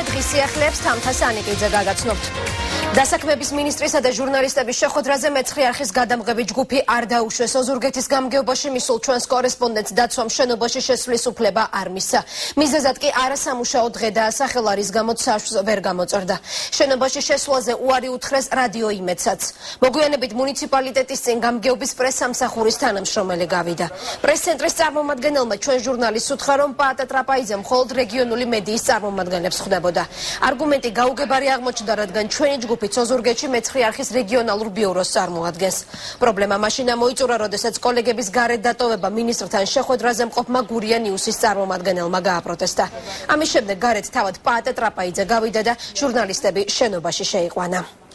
6-ე დღის სიახლეებს თამთა სანიკიძე გაგაცნობთ. დასაქმების მინისტრისა და ჟურნალისტების შეხვედრაზე მეცხრე არხის გადამღები ჯგუფი არ დაუშვეს ოზურგეთის გამგეობაში მისულ ჩვენს კორესპონდენტს დაცვამ შენობაში შესვლის უფლება არ მისცა. მიზეზად კი არასამუშაო დღე დაასახელა რის გამოც საშუალო ვერ გამოწორდა. შენობაში შესვლაზე უარი უთხრეს რადიო იმედსაც. მოგვიანებით მუნიციპალიტეტის წინ გამგეობის პრესსამსახურის თანამშრომელი გავიდა. პრესცენტრის წარმომადგენელმა ჩვენ ჟურნალისტს უთხრა რომ პაატა ტრაპაიძე მხოლოდ რეგიონული მედიის წარმომადგენლებს ხვდებოდა. არგუმენტი გაუგებარი აღმოჩნდა, რადგან ჩვენი ჯგუფი ცოზურგეთში მეცხრე არხის რეგიონალურ ბიუროს წარმოადგენს. პრობლემა მაშინ მოიწურა, როდესაც კოლეგების გარეთ დატოვება მინისტრთან შეხვედრაზე მყოფმა გურია ნიუსის წარმომადგენელმა გააპროტესტა. ამის შემდეგ გარეთ თავად პაატა ტრაპაიძე გავიდა და ჟურნალისტები შენობაში შეიყვანა.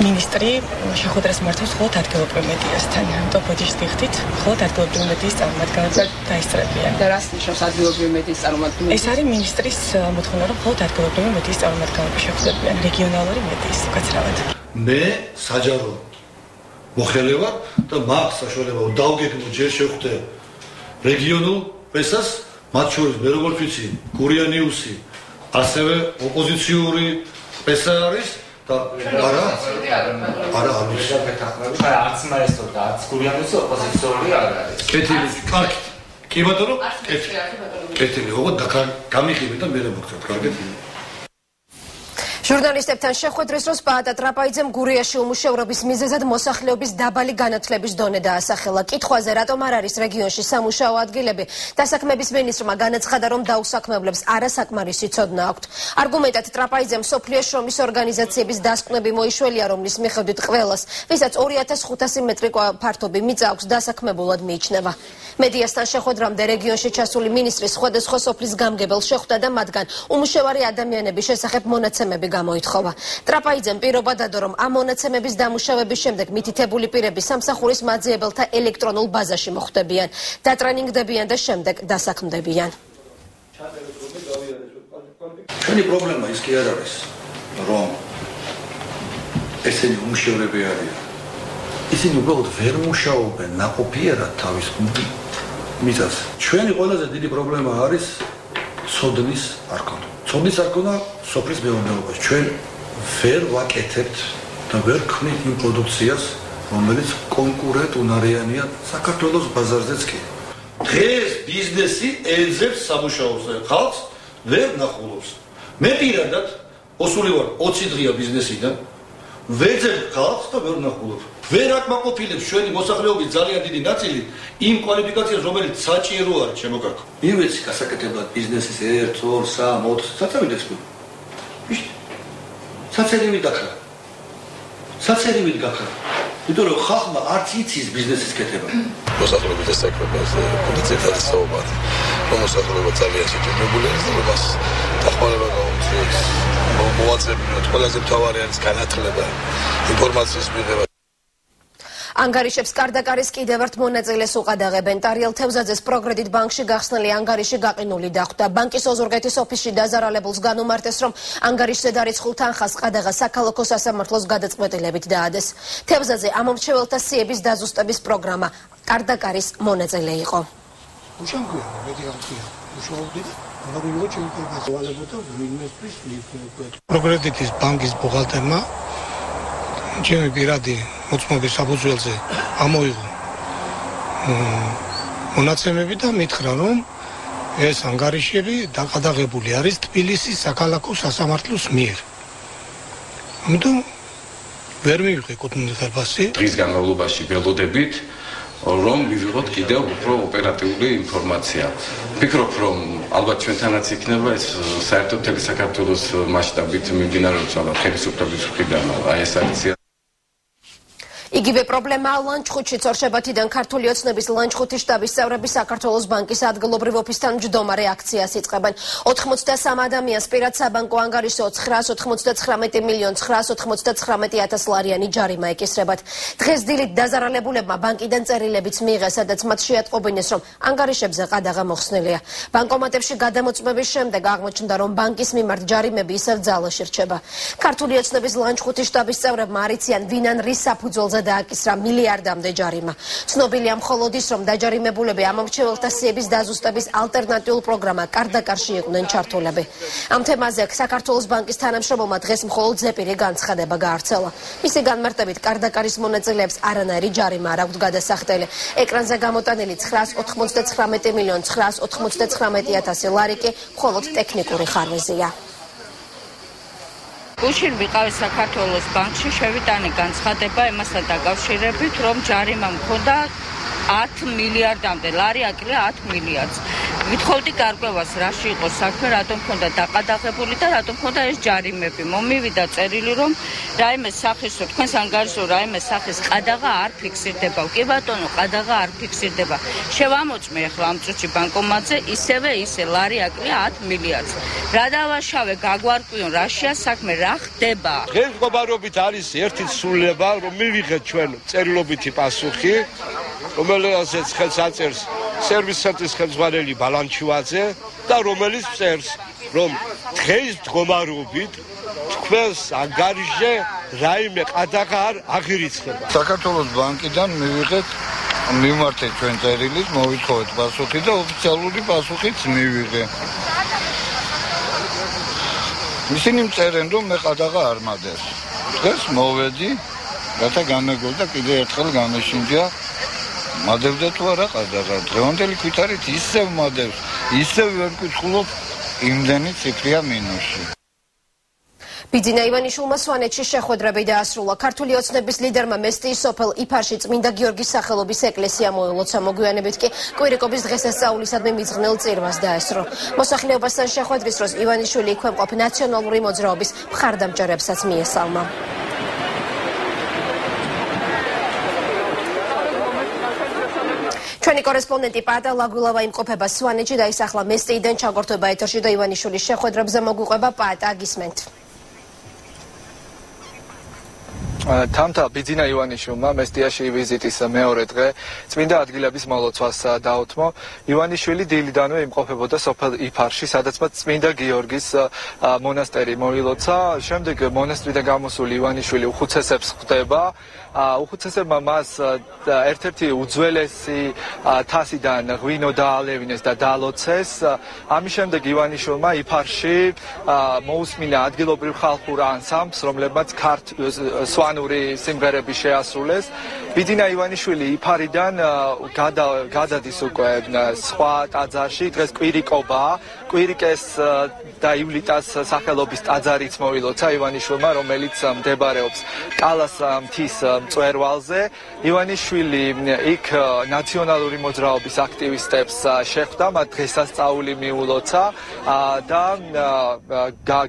მინისტრი შეხვედრას მართავს ხოლმე ადგილობრივ მედიასთან. ტოპოჯის დიხტით ხოლმე ადგილობრივ მედიის წარმომადგენლებს დაისწრებიან. და რას ნიშნავს ადგილობრივ მედიის წარმომადგენლები? ეს არის მინისტრის მოთხოვნა, რომ ხოლმე ადგილობრივ მედიის წარმომადგენლები შეხვდებიან რეგიონალური მედიის უკაცრავად. მე საჯარო მოხელევა და მაქვს საშუალება დავგეგმო ჯერ შეხვდე რეგიონულ პრესას, მათ შორის მე როგორც ვიცი, გურიანიუსი, ასევე ოპოზიციური პრესა არის და არა არა არის არა არც მაესტრო და არც გურიანის ოპოზიციური არ არის. კეთილი კარგი კი ბატონო? კეთილი. კეთილი ხო და გამიხიბე და მე მოგწევ კარგეთ ჟურნალისტებთან შეხვედრის დროს პაატა ტრაპაიძემ გურიაში უმუშევრობის მიზეზად მოსახლეობის დაბალი განათლების დონე დაასახელა. კითხვაზე რატომ არ არის რეგიონში სამუშაო ადგილები, დასაქმების მინისტრმა განაცხადა, რომ დაუსაქმებლებს არასაკმარისი ცოდნა აქვთ. არგუმენტად ტრაპაიძემ სოფლიოს შრომის ორგანიზაციების დასკვნები მოიშველია, რომლის მიხედვით ყველას, ვისაც 2500 მეტრი ფართობი მიწა აქვს, დასაქმებულად მიიჩნევა. მედიასთან შეხვედრამდე რეგიონში ჩასული მინისტრის სხვადასხვა სოფლის გამგებელ შეხვდა და მათგან უმუშევარი ადამიანების შესახებ მონაცემები გამოითხოვა. ტრაპაიძემ პირობა დადო, რომ ამ მონაცემების დამუშავების შემდეგ მითითებული პირები სამსახურის მაძიებელთა ელექტრონულ ბაზაში მოხვდებიან, დატრენინგდებიან და შემდეგ დასაქმდებიან. ჩვენი პრობლემა ის კი არ არის, რომ ესენი უმშევრები არიან. ისინი უბრალოდ ვერ მუშაობენ ნაყოფიერად თავის მიწას. ჩვენი ყველაზე დიდი პრობლემა არის სოდნის არქონა. სოდნის არქონა სოფლის მეურნეობაში. ჩვენ ვერ ვაკეთებთ და ვერ ქმნით იმ პროდუქციას, რომელიც კონკურენტუნარიანია საქართველოს ბაზარზეც კი. დღეს ბიზნესი ეძებს სამუშაოს ხალხს ვერ ნახულობს. მე პირადად ოსული ვარ 20 დღეა ბიზნესიდან. ვეძებ ხალხს და ვერ ნახულობ. ვერ აკმაყოფილებს ჩვენი მოსახლეობის ძალიან დიდი ნაწილი იმ კვალიფიკაციას, რომელიც საჭირო არის ჩემო კაკო. იმეცი გასაკეთებლად ბიზნესის 1 2 3 4 საწევიდეს თუ. ვიშ. საწევივი დაქრა. საწევივი დაქრა. იმიტომ რომ ხალხმა არც იცის ბიზნესის კეთება. მოსახლეობის დასაქმებაზე პოლიციაში საუბარი. რომ მოსახლეობა ძალიან შეჭრებული არის და მას დახმარება გაუწიოს. მოაწებინოთ ყველაზე მთავარი არის განათლება, ინფორმაციის მიღება. ანგარიშებს კარდაკარის კიდევ ერთ მონაწილეს უყადაღებენ. ტარიელ თევზაძეს პროგრედიტ ბანკში გახსნილი ანგარიში გაყინული დახვდა. ბანკის ოზურგეთის ოფისში დაზარალებულს განუმარტეს, რომ ანგარიშზე დარიცხულ თანხას ყადაღა საქალაქო სასამართლოს გადაწყვეტილებით დაადეს. თევზაძე ამომრჩეველთა სიების დაზუსტების პროგრამა კარდაკარის მონაწილე იყო. უშამქია, მეტი აღწია. უშავდი მაგიო ჩემი გაზვალებოდა ვინმესთვის პროგრედიტის ბანკის ბუღალტერმა ჩემი პირადი მოწმობის საფუძველზე ამოიღო მონაცემები და მითხრა რომ ეს ანგარიშები დაყადაღებული არის თბილისის საქალაქო სასამართლოს მიერ. ამიტომ ვერ მივიღე კუთვნილებას. დღის განმავლობაში ველოდებით რომ მივიღოთ კიდევ უფრო ოპერატიული ინფორმაცია. ვფიქრობ, რომ ალბათ ჩვენთანაც იქნება ეს საერთოდ თელი საქართველოს მასშტაბით მიმდინარეობს ალბათ ხელისუფლების მხრიდან აი ეს აქცია. იგივე პრობლემა ლანჩხუთში წორშებათიდან ქართული ოცნების ლანჩხუთის შტაბის წევრები საქართველოს ბანკის ადგილობრივ ოფისთან ჯდომარე აქციას იწყებენ. 83 ადამიანს პირად საბანკო ანგარიშზე 999 მილიონ 999 ლარიანი ჯარიმა ეკისრებათ. დღეს დილით დაზარალებულებმა ბანკიდან წერილებიც მიიღეს, სადაც მათ შეატყობინეს, რომ ანგარიშებზე ყადაღა მოხსნილია. ბანკომატებში გადამოწმების შემდეგ აღმოჩნდა, რომ ბანკის მიმართ ჯარიმები ისევ ძალაში რჩება. ქართული ოცნების ლანჩხუთის შტაბის წევრებმა არიციან, ვინან რის საფუძველზე და დააკისრა მილიარდამდე ჯარიმა. ცნობილია მხოლოდ ის, რომ დაჯარიმებულები ამორჩეველთა სიების დაზუსტების ალტერნატიულ პროგრამა კარდაკარში იყვნენ ჩართულები. ამ თემაზე საქართველოს ბანკის თანამშრომელმა დღეს მხოლოდ ზეპირი განცხადება გაარცელა. მისი განმარტებით კარდაკარის მონაწილეებს არანაირი ჯარიმა არ აქვს გადასახდელი. ეკრანზე გამოტანილი 999 მილიონი 999 ლარი კი მხოლოდ ტექნიკური ხარვეზია. გუშინ ვიყავი საქართველოს ბანკში შევიტანე განცხადება იმასთან დაკავშირებით რომ ჯარიმა მქონდა 10 მილიარდამდე ლარი აკრია 10 მილიარდს ვითხოვდი გარკვევას რაში იყო საქმე რატომ მქონდა დაყადაღებული და რატომ მქონდა ეს ჯარიმები? მომივიდა წერილი რომ რაიმე სახის თქვენს ანგარიშო რაიმე სახის ყადაღა არ ფიქსირდება. კი ბატონო ყადაღა არ ფიქსირდება. შევამოწმე ახლა ამ წუთში ბანკომატზე ისევე ისე ლარი აკრია 10 მილიარდს. რა დავაშავე გაგვარკვიონ რაშია საქმე რა ხდება? დღეს მდგომარეობით არის ერთი ცვლილება რომ მივიღეთ ჩვენ წერილობითი პასუხი რომელსაც ხელს აწერს სერვის ცენტრის ხელმძღვანელი ბალანჩივაძე და რომელიც წერს რომ დღეს მდგომარეობით თქვენს ანგარიშზე რაიმე ყადაღა არ აღირიცხება. საქართველოს ბანკიდან მივიღეთ მიმართეთ ჩვენ წერილით მოვითხოვეთ პასუხი და ოფიციალური პასუხიც მივიღე. ისინი წერენ რომ მე ყადაღა არ მადეს დღეს მოვედი რათა განეგო და კიდე ერთხელ განეშინჯა მადევდა თუ არა ყადაღა დღევანდელი ქვითარით ისევ მადევს ისევ ვერ კითხულობ იმდენი ციფრია მინუსი ბიძინა ივანიშვილმა სვანეთში შეხვედრები დაასრულა. ქართული ოცნების ლიდერმა მესტიის სოფელ იფარში წმინდა გიორგის სახელობის ეკლესია მოელოცა მოგვიანებით კი კვირიკობის დღესასწაულისადმი მიძღნელ წირვას დაესწრო. მოსახლეობასთან შეხვედრის დროს ივანიშვილი იქვე მყოფ ნაციონალური მოძრაობის მხარდამჭერებსაც მიესალმა. ჩვენი კორესპონდენტი პატა ლაგულავა იმყოფება სვანეთში და ის ახლა მესტეიდან ჩაგორთვება ეთერში და ივანიშვილის შეხვედრებზე მოგვიყვება პატა გისმენთ თამთა ბიძინა ივანიშვილმა მესტიაში ვიზიტის მეორე დღე წმინდა ადგილების მოლოცვას დაუთმო. ივანიშვილი დილიდანვე იმყოფებოდა სოფელ იფარში, სადაც მათ წმინდა გიორგის მონასტერი მოილოცა. შემდეგ მონასტრიდან გამოსული ივანიშვილი უხუცესებს ხვდება. უხუცესებმა მას ერთ-ერთი უძველესი თასიდან ღვინო დაალევინეს და დაალოცეს. ამის შემდეგ ივანიშვილმა იფარში მოусმინა ადგილობრივ ხალხურ ანსამბლს, რომლებმაც ქართ სვან ირანული სიმღერები შეასრულეს. ბიძინა ივანიშვილი იფარიდან გადადის უკვე სხვა ტაძარში, დღეს კვირიკობა, კვირიკეს და ივლიტას სახელობის ტაძარიც მოილოცა ივანიშვილმა, რომელიც მდებარეობს კალას მთის მწვერვალზე. ივანიშვილი იქ ნაციონალური მოძრაობის აქტივისტებს შეხვდა, მათ დღესასწაული მიულოცა და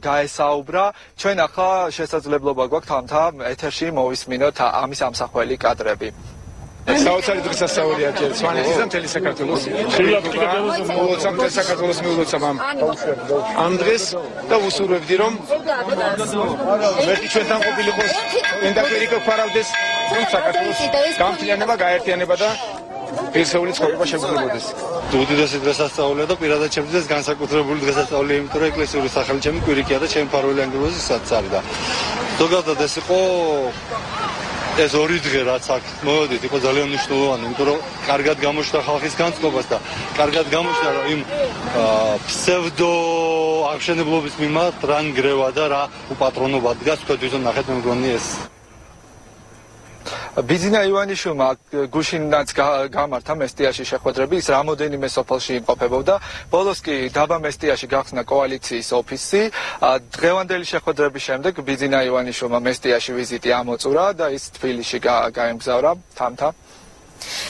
გაესაუბრა. ჩვენ ახლა შესაძლებლობა გვაქვს თამთა ეთერში მოვისმინოთ ამის ამსახველი კადრები. საოცარი დღესასწაულია ჯერ სვანეთის და მთელი საქართველოს. მოვოცამ მთელ საქართველოს მიულოცამ ამ ამ დღეს და უსურვებდი რომ მერტი ჩვენთან ყოფილიყოს ენდაკერიკო ფარავდეს რომ საქართველოს გამთლიანება გაერთიანება და პირსეული ცხოვრება შეგვიძლებოდეს. უდიდესი დღესასწაულია და პირადად ჩემთვის განსაკუთრებული დღესასწაულია, იმიტომ რომ ეკლესიური სახელი ჩემი კვირიკია და ჩემი ფარველი ანგელოზისაც არის და ზოგადად ეს იყო ეს ორი დღე რაც აქ მოვედით იყო ძალიან მნიშვნელოვანი, იმიტომ რომ კარგად გამოჩნდა ხალხის განწყობას და კარგად გამოჩნდა რომ იმ ფსევდო აღშენებლობის მიმართ რა ნგრევა და რა უპატრონობა დგას თქვენ თვითონ ნახეთ მე მგონი ეს ბიზინა ივანიშვილმა გუშინაც გამართა მესტიაში შეხვედრები, ის რამოდენიმე სოფელში იმყოფებოდა. ბოლოს კი დაბა მესტიაში გახსნა კოალიციის ოფისი. დღევანდელი შეხვედრების შემდეგ ბიზინა ივანიშვილმა მესტიაში ვიზიტი ამოწურა და ის თბილისში გაემგზავრა თამთა.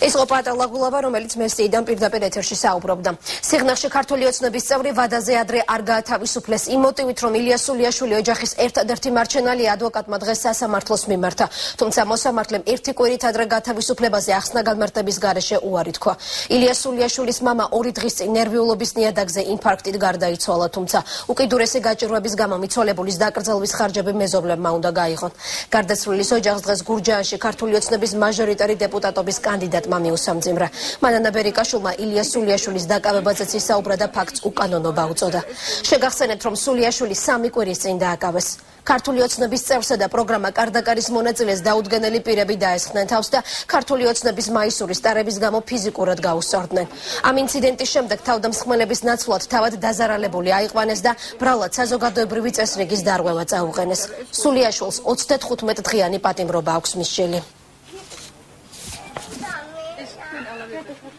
ეს იყო პატა ლაგულავა, რომელიც მესტეიდან პირდაპირ ეთერში საუბრობდა. სიღნაღში ქართული ოცნების წევრი ვადაზე ადრე არ გაათავისუფლეს იმ მოტივით, რომ ილია სულიაშვილი ოჯახის ერთადერთი მარჩენალი ადვოკატმა დღეს სასამართლოს მიმართა, თუმცა მოსამართლემ ერთი კვირით ადრე გათავისუფლებაზე ახსნა განმარტების გარეშე უარი თქვა. ილია სულიაშვილის მამა ორი დღის წინ ნერვიულობის ნიადაგზე ინფარქტით გარდაიცვალა, თუმცა უკიდურესი გაჭირვების გამო მიცოლებულის დაკრძალვის ხარჯები მეზობლებმა უნდა გაიღონ. გარდაცვლილის ოჯახს დღეს გურჯაანში ქართული ოცნების მაჟორიტარი დეპუტატობის კანდიდატი კანდიდატმა მიუსამძიმრა. მანანა ბერიკაშულმა ილია სულიაშვილის დაკავებაზეც ისაუბრა და ფაქტს უკანონობა უწოდა. შეგახსენებთ, რომ სულიაშვილი სამი კვირის წინ დააკავეს. ქართული ოცნების წევრსა და პროგრამა კარდაკარის მონაწილეს დაუდგენელი პირები დაესხნენ თავს და ქართული ოცნების მაისური სტარების გამო ფიზიკურად გაუსწორდნენ. ამ ინციდენტის შემდეგ თავდამსხმელების ნაცვლად თავად დაზარალებული აიყვანეს და ბრალად საზოგადოებრივი წესრიგის დარღვევა წაუღენეს. სულიაშვილს 35 დღიანი პატიმრობა აქვს მისჯილი.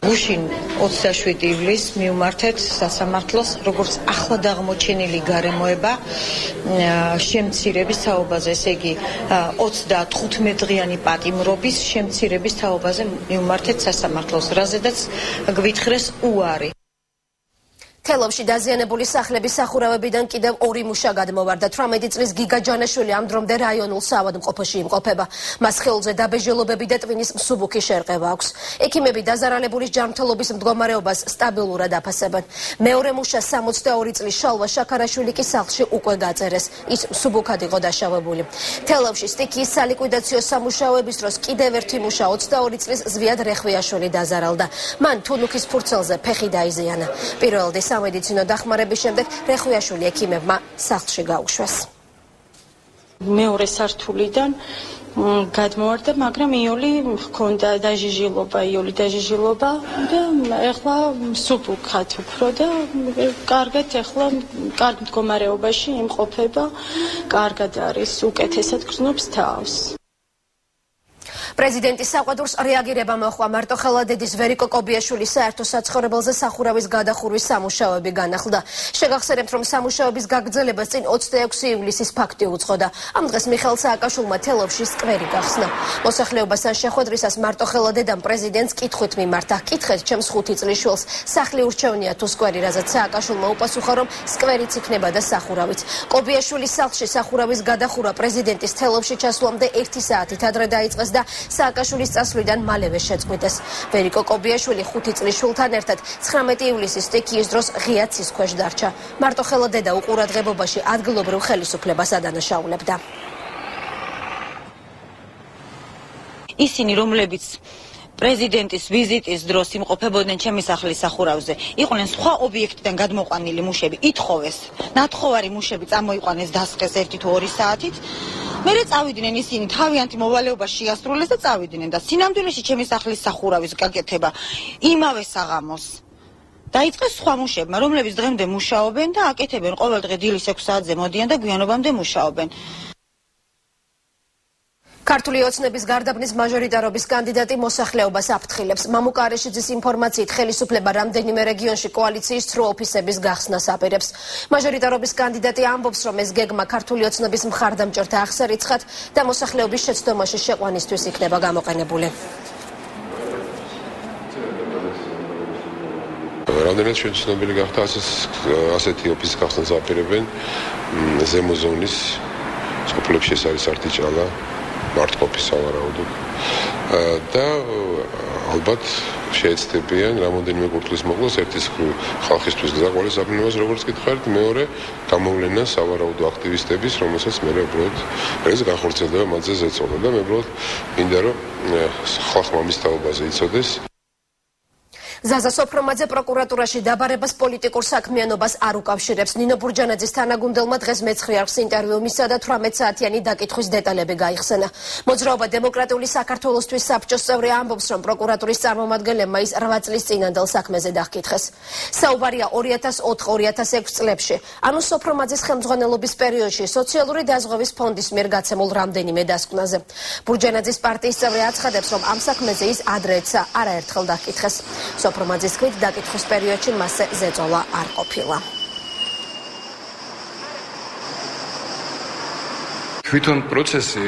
გუშინ 27 ივლისს მიუმართეთ სასამართლოს როგორც ახლად აღმოჩენილი გარემოება შემცირების თაობაზე, ესე იგი 35 დღიანი პატიმრობის შემცირების თაობაზე მიუმართეთ სასამართლოს, რაზედაც გვითხრეს უარი. თელოვში დაზიანებული სახლების სახურავებიდან კიდევ ორი მუშა გადმოვარდა. 18 წლის გიგა ჯანაშვილი ამ დრომდე რაიონულ საავადმყოფოში იმყოფება. მას ხელზე დაბეჟელობები და ტვინის მსუბუქი შერყევა აქვს. ექიმები დაზარალებულის ჯანმრთელობის მდგომარეობას სტაბილურად აფასებენ. მეორე მუშა 62 წლის შალვა შაქარაშვილი კი სახლში უკვე გაწერეს. ის მსუბუქად იყო დაშავებული. თელოვში სტიქიის სალიკვიდაციო სამუშაოების დროს კიდევ ერთი მუშა 22 წლის ზვიად რეხვიაშვილი დაზარალდა. მან თუნუქის ფურცელზე ფეხი დაიზიანა. პირველი სამედიცინო დახმარების შემდეგ რეხვიაშვილი ექიმებმა სახლში გაუშვეს. მეორე სართულიდან გადმოვარდა, მაგრამ იოლი ჰქონდა დაჟიჟილობა, იოლი დაჟიჟილობა და ეხლა სუბუქად უფრო და კარგად ეხლა კარგ მდგომარეობაში იმყოფება, კარგად არის, უკეთესად გრძნობს თავს. პრეზიდენტის საყვადურს რეაგირება მოხვა მარტო ხელადედის ვერიკო კობიაშვილის საერთო საცხოვრებელზე სახურავის გადახურვის სამუშაოები განახლდა. შეგახსენებთ, რომ სამუშაოების გაგრძელებას წინ 26 ივლისის ფაქტი უძღოდა. ამ დღეს მიხელ სააკაშვილმა თელოვში სკვერი გახსნა. მოსახლეობასთან შეხვედრისას მარტო ხელადედამ პრეზიდენტს კითხვით მიმართა: "კითხეთ ჩემს ხუთი წლის შვილს, სახლი ურჩევნია თუ სკვერი?" რაზეც სააკაშვილმა უპასუხა, რომ სკვერიც იქნება და სახურავიც. კობიაშვილის სახლში სახურავის გადახურვა პრეზიდენტის თელოვში ჩასვლამდე 1 საათით ადრე დაიწყეს და სააკაშვილის წასვლიდან მალევე შეწყვიტეს. ვერიკო კობიაშვილი 5 წლის შულთან ერთად 19 ივლისის სტიქიის დროს ღია ცის ქვეშ დარჩა. მარტო ხელოდედა უყურადღებობაში ადგილობრივ ხელისუფლებას ადანაშაულებდა. ისინი რომლებიც პრეზიდენტის ვიზიტის დროს იმყოფებოდნენ ჩემი სახლის სახურავზე. იყვნენ სხვა ობიექტიდან გადმოყვანილი მუშები. ითხოვეს, ნათხოვარი მუშები წამოიყვანეს დასყეს 1 თუ 2 საათით. მერე წავიდნენ ისინი თავიანთი მოვალეობაში შეასრულეს და წავიდნენ და სინამდვილეში ჩემი სახლის სახურავის გაკეთება იმავე საღამოს დაიწყეს სხვა მუშებმა, რომლებიც დღემდე მუშაობენ და აკეთებენ ყოველ დღე დილის 6 საათზე მოდიან და გვიანობამდე მუშაობენ. ქართული ოცნების გარდაბნის მაჟორიტარობის კანდიდატი მოსახლეობას აფრთხილებს. მამუკარეშიძის ინფორმაციით, ხელისუფლება რამდენიმე რეგიონში კოალიციის თრო ოფისების გახსნას აპირებს. მაჟორიტარობის კანდიდატი ამბობს, რომ ეს გეგმა ქართული ოცნების მხარდამჭერთა აღსერიცხად და მოსახლეობის შეცდომაში შეყვანისთვის იქნება გამოყენებული. რამდენად ჩვენ ცნობილი გახდა ასეთი ოფისის გახსნას აპირებენ ზემო-ზონის სოფლებში ეს არის არტიჭალა მარტყოფის სავარაუდოდ. და ალბათ შეეცდებიან რამოდენიმე კურთლის მოყოლს ერთის ხალხისთვის გზაყვალის აბნევას როგორც გითხარით მეორე გამოვლენა სავარაუდო აქტივისტების რომელსაც მე უბრალოდ ეს განხორციელდება მათზე ზეწოლა და მე უბრალოდ მინდა რომ ხალხმა მის თაობაზე იცოდეს ზაზა სოფრომაძე პროკურატურაში დაბარებას პოლიტიკურ საქმიანობას არ უკავშირებს. ნინო ბურჯანაძის თანაგუნდელმა დღეს მეცხრე არხს ინტერვიუ მისცა და 18 საათიანი დაკითხვის დეტალები გაიხსენა. მოძრაობა დემოკრატიული საქართველოსთვის საბჭოს წევრი ამბობს, რომ პროკურატურის წარმომადგენლებმა ის 8 წლის წინანდელ საქმეზე დახკითხეს. საუბარია 2004-2006 წლებში. ანუ სოფრომაძის ხელმძღვანელობის პერიოდში სოციალური დაზღვევის ფონდის მიერ გაცემულ რამდენიმე დასკვნაზე. ბურჯანაძის პარტიის წევრი აცხადებს, რომ ამ საქმეზე ის ადრეცა არაერთხელ დაკითხეს. სოფრომაძის თქმით დაკითხვის პერიოდში მასზე ზეწოლა არ ყოფილა. თვითონ პროცესი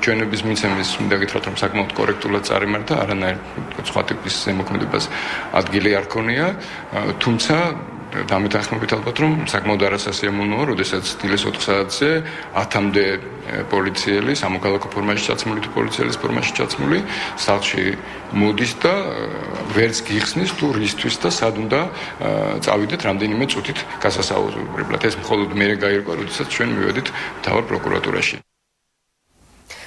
ჩვენების მიცემის მინდა გითხრათ რომ საკმაოდ კორექტულად წარიმართა არანაირ სხვა ტიპის ზემოქმედებას ადგილი არ ქონია თუმცა დამეთანხმებით ალბათ რომ საკმაოდ არასასიამოვნოა, როდესაც დილის 4 საათზე 10-მდე პოლიციელი, სამოქალაქო ფორმაში ჩაცმული თუ პოლიციელის ფორმაში ჩაცმული, სახლში მოდის და ვერც გიხსნის თუ რისთვის და სად უნდა წავიდეთ რამდენიმე წუთით გასასაუბრებლად. ეს მხოლოდ მე გაირკვა, როდესაც ჩვენ მივედით თავარ პროკურატურაში.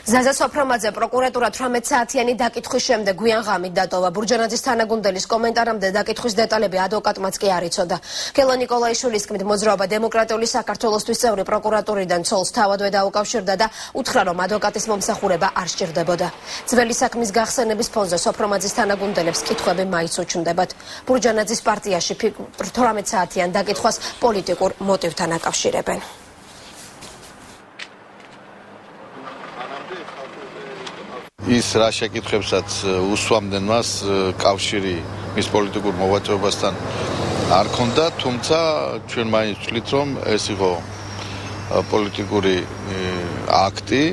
ზაზა სოფრომაძე პროკურატურა 18 საათიანი დაკითხვის შემდეგ გვიან ღამით დატოვა. ბურჯანაძის თანაგუნდელის კომენტარამდე დაკითხვის დეტალები ადვოკატმაც კი არ იცოდა. გელო ნიკოლაიშვილის თქმით მოძრაობა დემოკრატიული საქართველოსთვის წევრი პროკურატურიდან ცოლს თავადვე დაუკავშირდა და უთხრა რომ ადვოკატის მომსახურება არ სჭირდებოდა. ძველი საქმის გახსენების ფონზე სოფრომაძის თანაგუნდელებს კითხვები მაინც უჩნდებათ. ბურჯანაძის პარტიაში 18 საათიან დაკითხვას პოლიტიკურ მოტივთან აკავშირებენ. ის რა შეკითხებსაც უსვამდნენ მას კავშირი მის პოლიტიკურ მოღვაწეობასთან არ ქონდა, თუმცა ჩვენ მაინც ვთვლით, რომ ეს იყო პოლიტიკური აქტი,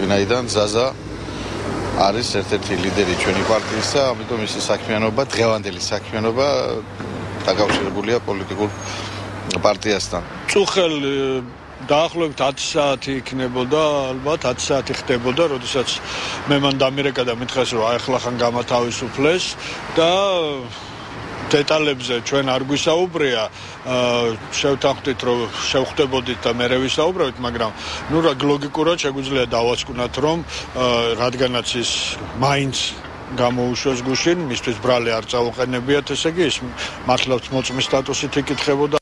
ვინაიდან ზაზა არის ერთ-ერთი ლიდერი ჩვენი პარტიისა, ამიტომ ის საქმიანობა, დღევანდელი საქმიანობა დაკავშირებულია პოლიტიკურ პარტიასთან. წუხელ დაახლოებით 10 საათი იქნებოდა, ალბათ 10 საათი ხდებოდა, როდესაც მე მან დამირეკა და მითხეს, რომ აეხლა ხან გამათავისუფლეს და დეტალებზე ჩვენ არ გვისაუბრია, შევთანხმდით, რომ შევხვდებოდით და მე ვისაუბრებთ, მაგრამ ნუ რა ლოგიკურად შეგვიძლია დავაწყუნათ, რომ რადგანაც ის მაინც გამოუშვეს გუშინ, მისთვის ბრალი არ წაუყენებიათ, ესე იგი ის მართლაც მოწმის სტატუსით იკითხებოდა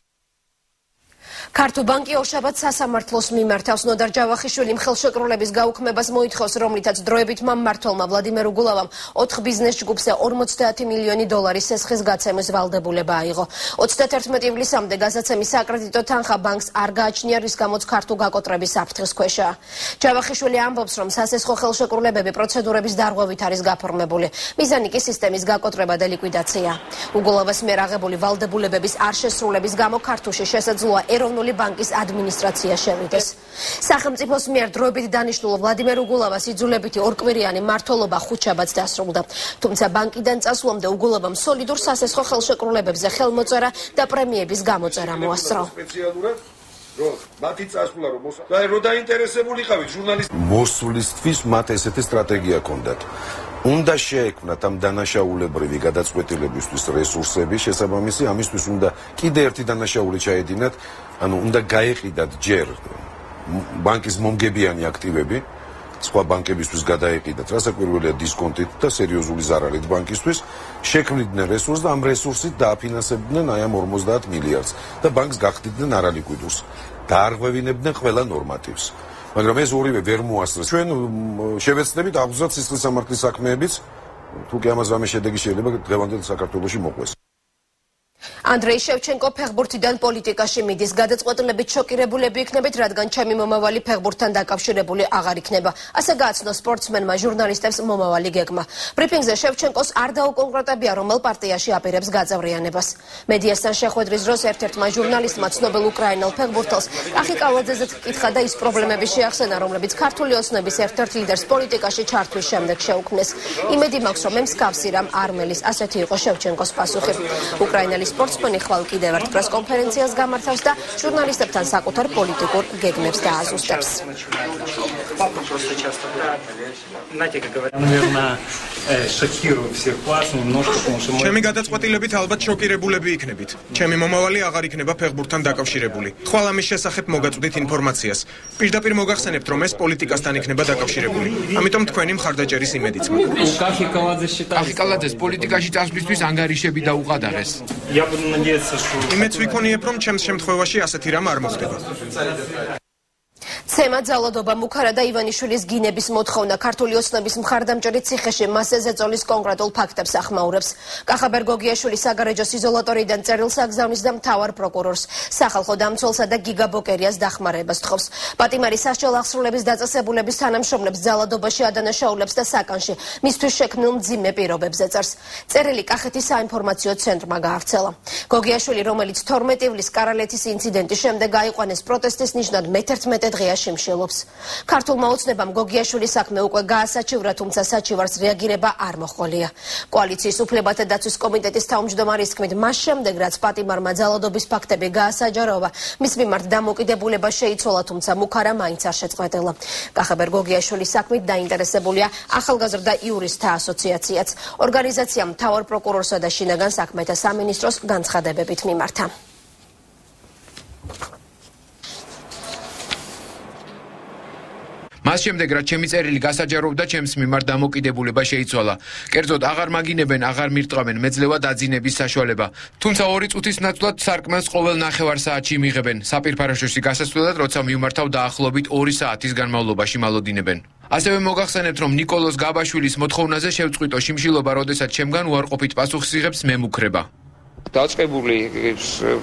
ქართულ ბანკი ორშაბათ სასამართლოს მიმართავს. ნოდარ ჯავახიშვილი ხელშეკრულების გაუქმებას მოითხოვს რომლითაც დროებით მამმართველმა ვლადიმერ უგულავამ 4 ბიზნეს ჯგუფზე 50 მილიონი დოლარის სესხის გაცემის ვალდებულება აიღო. 31 ივლისამდე გასაცემის საკრედიტო თანხა ბანკს არ გააჩნია რის გამოც ქართულ გაკოტრების საფრთხის ქვეშა. ჯავახიშვილი ამბობს რომ სასესხო ხელშეკრულებები პროცედურების დარღვევით არის გაფორმებული. მიზანი კი სისტემის გაკოტრება და ლიკვიდაცია. უგულავას მიერ აღებული ვალდებულებების არ შესრულების გამო ქართულში შესაძლოა ეროვნული ეროვნული ბანკის ადმინისტრაცია შევიდეს. სახელმწიფოს მიერ დროებით დანიშნულ ვლადიმერ უგულავას იძულებითი ორკვირიანი მართლობა ხუთშაბათს დასრულდა. თუმცა ბანკიდან წასვლამდე უგულავამ სოლიდურ სასესხო ხელშეკრულებებზე ხელმოწერა და პრემიების გამოწერა მოასწრო. რო მათი წასვლა რომ მოსა და რო დაინტერესებულიყავით ჟურნალისტ მოსვლისთვის მათ ესეთი სტრატეგია ჰქონდათ უნდა შეექმნათ ამ დანაშაულებრივი გადაწყვეტილებისთვის რესურსები შესაბამისი ამისთვის უნდა კიდე ერთი დანაშაული ჩაედინათ ანუ უნდა გაეყიდათ ჯერ ბანკის მომგებიანი აქტივები სხვა ბანკებისთვის გადაეყიდათ რასაკვირველია დისკონტით და სერიოზული ზარალით ბანკისთვის შექმნიდნენ რესურს და ამ რესურსით დააფინანსებდნენ აი ამ 50 მილიარდს და ბანკს გახდიდნენ არალიკვიდურს. დაარღვევინებდნენ ყველა ნორმატივს მაგრამ ეს ორივე ვერ მოასწრეს. ჩვენ შევეცდებით აღზრდ სისხლის სამართლის საქმეებიც თუ კი ამას რამე შედეგი შეიძლება დღევანდელ საქართველოში მოყვეს ანდრეი შევჩენკო ფეხბურთიდან პოლიტიკაში მიდის. გადაწყვეტილებით შოკირებულები იქნებით, რადგან ჩემი მომავალი ფეხბურთთან დაკავშირებული აღარ იქნება. ასე გააცნო სპორტსმენმა ჟურნალისტებს მომავალი გეგმა. ბრიფინგზე შევჩენკოს არ დაუკონკრეტებია, რომელ პარტიაში აპირებს გაწევრიანებას. მედიასთან შეხვედრის დროს ერთ-ერთმა ჟურნალისტმა ცნობილ უკრაინელ ფეხბურთელს ახი კალაძეზე კითხა და ის პრობლემები შეახსენა, რომლებიც ქართული ოცნების ერთ-ერთ ლიდერს პოლიტიკაში ჩართვის შემდეგ შეუქმნეს. იმედი მაქვს, რომ მსგავსი რამ არმელის ასეთი იყო შევჩენკოს პასუხი. უკრაინელი ოსმანი ხვალ კიდევ ერთ პრესკონფერენციას გამართავს და ჟურნალისტებთან საკუთარ პოლიტიკურ გეგმებს დააზუსტებს. ჩემი გადაწყვეტილებით ალბათ შოკირებულები იქნებით. ჩემი მომავალი აღარ იქნება ფეხბურთთან დაკავშირებული. ხვალ ამის შესახებ მოგაწვდით ინფორმაციას. პირდაპირ მოგახსენებთ, რომ ეს პოლიტიკასთან იქნება დაკავშირებული. ამიტომ თქვენი მხარდაჭერის იმედიც მაქვს. კახიკალაძეს პოლიტიკაში წასვლისთვის ანგარიშები დაუყადაღეს. Я буду надеяться, что იმეც ვიქონიებ, რომ ჩემს შემთხვევაში ასეთი რამ არ მოხდება. ცემა ძალადობა მუქარა და ივანიშვილის გინების მოთხოვნა ქართული ოცნების მხარდამჭერი ციხეში მასზე ზეწოლის კონკრეტულ ფაქტებს ახმაურებს. კახაბერ გოგიაშვილი საგარეჯოს იზოლატორიდან წერილს აგზავნის და მთავარ პროკურორს სახალხო დამცველსა და გიგა ბოკერიას დახმარებას თხოვს. პატიმარი სასჯელ აღსრულების დაწესებულების თანამშრომლებს ძალადობაში ადანაშაულებს და საკანში მისთვის შექმნილ მძიმე პირობებზე წერს. წერილი კახეთის საინფორმაციო ცენტრმა გაავრცელა. გოგიაშვილი, რომელიც 12 ივლისს კარალეთის ინციდენტის შემდეგ აიყვანეს პროტესტის ნიშნად მე-11 დღეა შეშიმშილობს. ქართულმა ოცნებამ გოგიაშვილის საქმე უკვე გაასაჩივრა, თუმცა საჩივარს რეაგირება არ მოხოლია. კოალიციის უფლებათა დაცვის კომიტეტის თავმჯდომარის თქმით, მას შემდეგ რაც პატიმარმა ძალადობის ფაქტები გაასაჯაროვა, მის მიმართ დამოკიდებულება შეიცვალა, თუმცა მუქარა მაინც არ შეწყვეტილა. კახაბერ გოგიაშვილის საქმით დაინტერესებულია ახალგაზრდა იურისტთა ასოციაციაც. ორგანიზაციამ მთავარ პროკურორსა და შინაგან საქმეთა სამინისტროს განცხადებებით მიმართა. მას შემდეგ რაც ჩემი წერილი გასაჯაროვდა, ჩემს მიმართ დამოკიდებულება შეიცვალა. კერძოდ, აღარ მაგინებენ, აღარ მირტყავენ, მეძლევა დაძინების საშუალება. თუმცა ორი წუთის ნაცვლად სარკმელს ყოველ 9 საათში მიღებენ. საპირფარაშოში გასასვლელად, როცა მიმართავ დაახლოებით 2 საათის განმავლობაში მალოდინებენ. ასევე მოგახსენებთ, რომ ნიკოლოზ გაბაშვილის მოთხოვნაზე შევწყვიტო შიმშილობა, როდესაც ჩემგან უარყოფით პასუხს იღებს მემუქრება. დაწყებული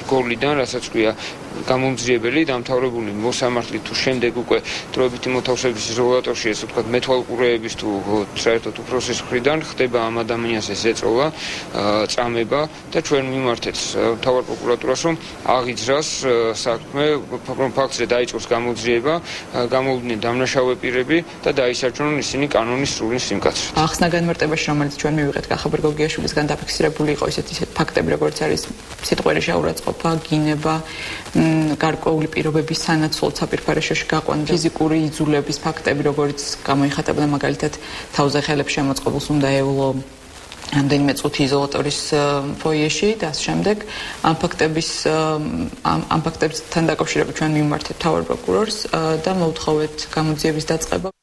გოლიდან რასაც ქვია გამომძიებელი დამთავრებული მოსამართლი თუ შემდეგ უკვე დროებითი მოთავსების რეგულატორში ესე ვთქვათ მეთვალყურეების თუ საერთოდ უფროსის მხრიდან ხდება ამ ადამიანს ეს ეწოლა წამება და ჩვენ მიმართეთ თავარ პროკურატურას რომ აღიძრას საქმე ფაქტზე დაიწყოს გამოძიება გამოვიდნენ დამნაშავე პირები და დაისაჯონ ისინი კანონის სრული სიმკაცრით. ახსნა განმარტებაში რომელიც ჩვენ მივიღეთ კახაბერ გოგიაშვილისგან დაფიქსირებული იყო ისეთი ფაქტები როგორც არის სიტყვერი შეურაცხყოფა გინება გარკვეული პირობების სანაცვლოდ საპირფარეშოში გაყვანა ფიზიკური იძულების ფაქტები, როგორც გამოიხატებოდა მაგალითად თავზე ხელებს შემოწყობილს უნდა ეულო ამდენიმე წუთი იზოლატორის ფოიეში და ამ შემდეგ. ამ ფაქტების ამ ამ ფაქტებთან დაკავშირებით ჩვენ მიმართეთ თავარ პროკურორს და მოვთხოვეთ გამოძიების დაწყება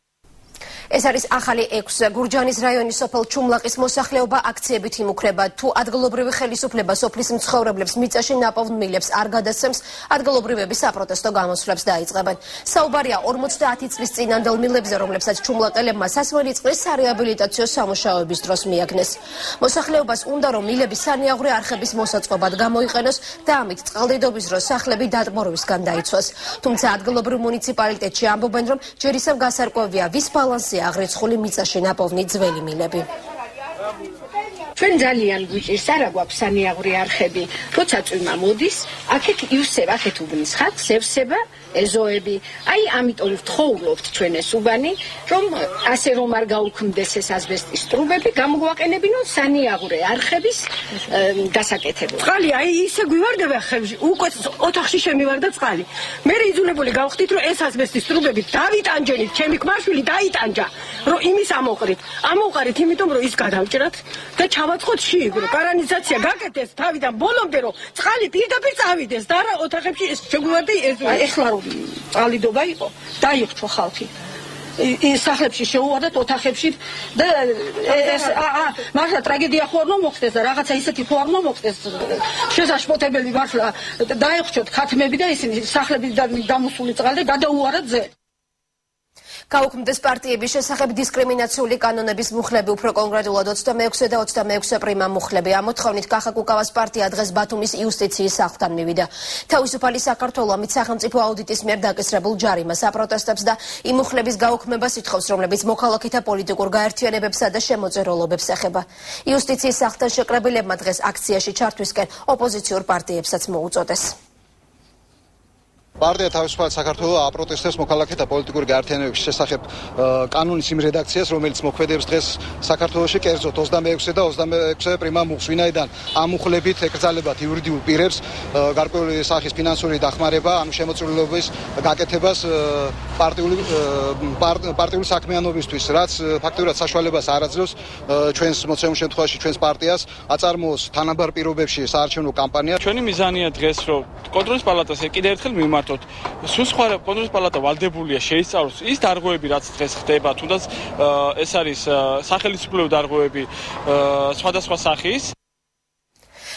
ეს არის ახალი 6 გურჯანის რაიონის სოფელ ჩუმლაყის მოსახლეობა აქციებით იმუქრება. თუ ადგილობრივი ხელისუფლება სოფლის მცხოვრებლებს მიწაში ნაპოვნილებს არ გადასცემს ადგილობრივები საპროტესტო გამოსვლებს დაიწყებენ. საუბარია 50 წლის წინანდელ მილებზე რომლებსაც ჩუმლაყელებმა სასმელი წყლის სარეაბილიტაციო სამუშაოების დროს მიაგნეს. მოსახლეობას უნდა რომ მილები სანიაღვრე არხების მოსაწყობად გამოიყენოს და ამით წყალდიდობის დროს სახლები დატბორვისგან დაიცვას. თუმცა ადგილობრივ მუნიციპალიტეტში ამბობენ რომ ჯერ ისევ გასარკვევია ვის ბალანსი აღრიცხული მიწაში ნაპოვნი ძველი მილები. ჩვენ ძალიან გვიჭირს არა გვაქვს სანიაღვრე არხები, როცა წვიმა მოდის, აქეთ იუსებ აქეთ უბნის ხალხს ევსება ეზოები. აი ამიტომ ვთხოვლობთ ჩვენ ეს უბანი, რომ ასე რომ არ გაუქმდეს ეს ასბესტის ტრუბები, გამოგვაყენებინონ სანიაღვრე არხების გასაკეთებლად. წყალი აი ისე გვივარდება ხებში, უკვე ოთახში შემივარდა წყალი. მე იძულებული გავხდით, რომ ეს ასბესტის ტრუბები დავიტანჯენით, ჩემი ქმარშვილი დაიტანჯა, რომ იმის ამოყრით. ამოყარით იმიტომ, რომ ის გადავჭრათ და ჩავაწყოთ შიგრო. კანალიზაცია გაკეთეს თავიდან ბოლომდე, რომ წყალი პირდაპირ წავიდეს და რა ოთახებში ეს შეგვივარდა ეს. აი ეხლა რომ წალიდობა იყო დაიხჩო ხალხი ის სახლებში შეუვარდათ ოთახებში და ეს აა მართლა ტრაგედია ხო არ მომხდეს და რაღაცა ისეთი ხო არ მომხდეს შესაშფოთებელი მართლა დაიხჩოთ ქათმები და ისინი სახლები და დამუსული წყალი და გადაუარათ ზე გაუქმდეს პარტიების შესახებ დისკრიმინაციული კანონების მუხლები უფრო კონკრეტულად 26 და 26 პრიმა მუხლები. ამ მოთხოვნით კახაკუკავას პარტია დღეს ბათუმის იუსტიციის სახლთან მივიდა. თავისუფალი საქართველოს ამით სახელმწიფო აუდიტის მიერ დაკისრებულ ჯარიმას აპროტესტებს და იმ მუხლების გაუქმებას ითხოვს რომლებიც მოქალაქეთა პოლიტიკურ გაერთიანებებსა და შემოწირულობებს ეხება. იუსტიციის სახლთან შეკრებილებმა დღეს აქციაში ჩართვისკენ ოპოზიციურ პარტიებსაც მოუწოდეს პარტია თავისუფალ საქართველოს აპროტესტებს მოქალაქეთა პოლიტიკური გაერთიანებების შესახებ კანონის იმ რედაქციას, რომელიც მოქმედებს დღეს საქართველოში, კერძოდ 26 და 26 პრიმა მუხს, ვინაიდან ამ მუხლებით ეკრძალებათ იურიდიულ პირებს გარკვეული სახის ფინანსური დახმარება, ანუ შემოწირულობის გაკეთებას პარტიული პარტიული საქმიანობისთვის, რაც ფაქტობრივად საშუალებას არ აძლევს ჩვენს მოცემულ შემთხვევაში ჩვენს პარტიას აწარმოოს თანაბარ პირობებში საარჩევნო კამპანია. ჩვენი მიზანია დღეს, რომ კონტროლის პალატას კიდევ ერთხელ მიმართოთ ვთქვათ, სულ სხვა კონტროლის პალატა ვალდებულია შეისწავლოს ის დარღვევები, რაც დღეს ხდება, თუნდაც ეს არის სახელმწიფო დარღვევები სხვადასხვა სახის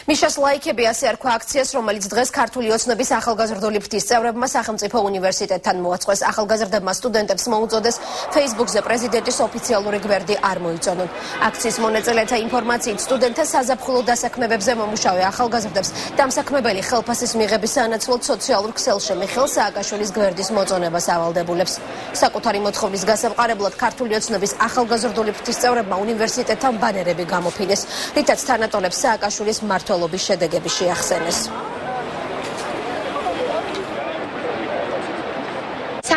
მიშას ლაიქები ასე არქვა აქციას, რომელიც დღეს ქართული ოცნების ახალგაზრდული ფრთის წევრებმა სახელმწიფო უნივერსიტეტთან მოაწყოს. ახალგაზრდებმა სტუდენტებს მოუწოდეს Facebook-ზე პრეზიდენტის ოფიციალური გვერდი არ მოიწონონ. აქციის მონაწილეთა ინფორმაციით, სტუდენტთა საზაფხულო დასაქმებებზე მომუშავე ახალგაზრდებს დამსაქმებელი ხელფასის მიღების სანაცვლოდ სოციალურ ქსელში მიხელ სააკაშვილის გვერდის მოწონებას ავალდებულებს. საკუთარი მოთხოვნის გასამყარებლად ქართული ოცნების ახალგაზრდული ფრთის წევრებმა უნივერსიტეტთან ბანერები გამოფინეს, რითაც თანატოლებს სააკაშვილის მართვა მმართველობის შედეგები შეახსენეს.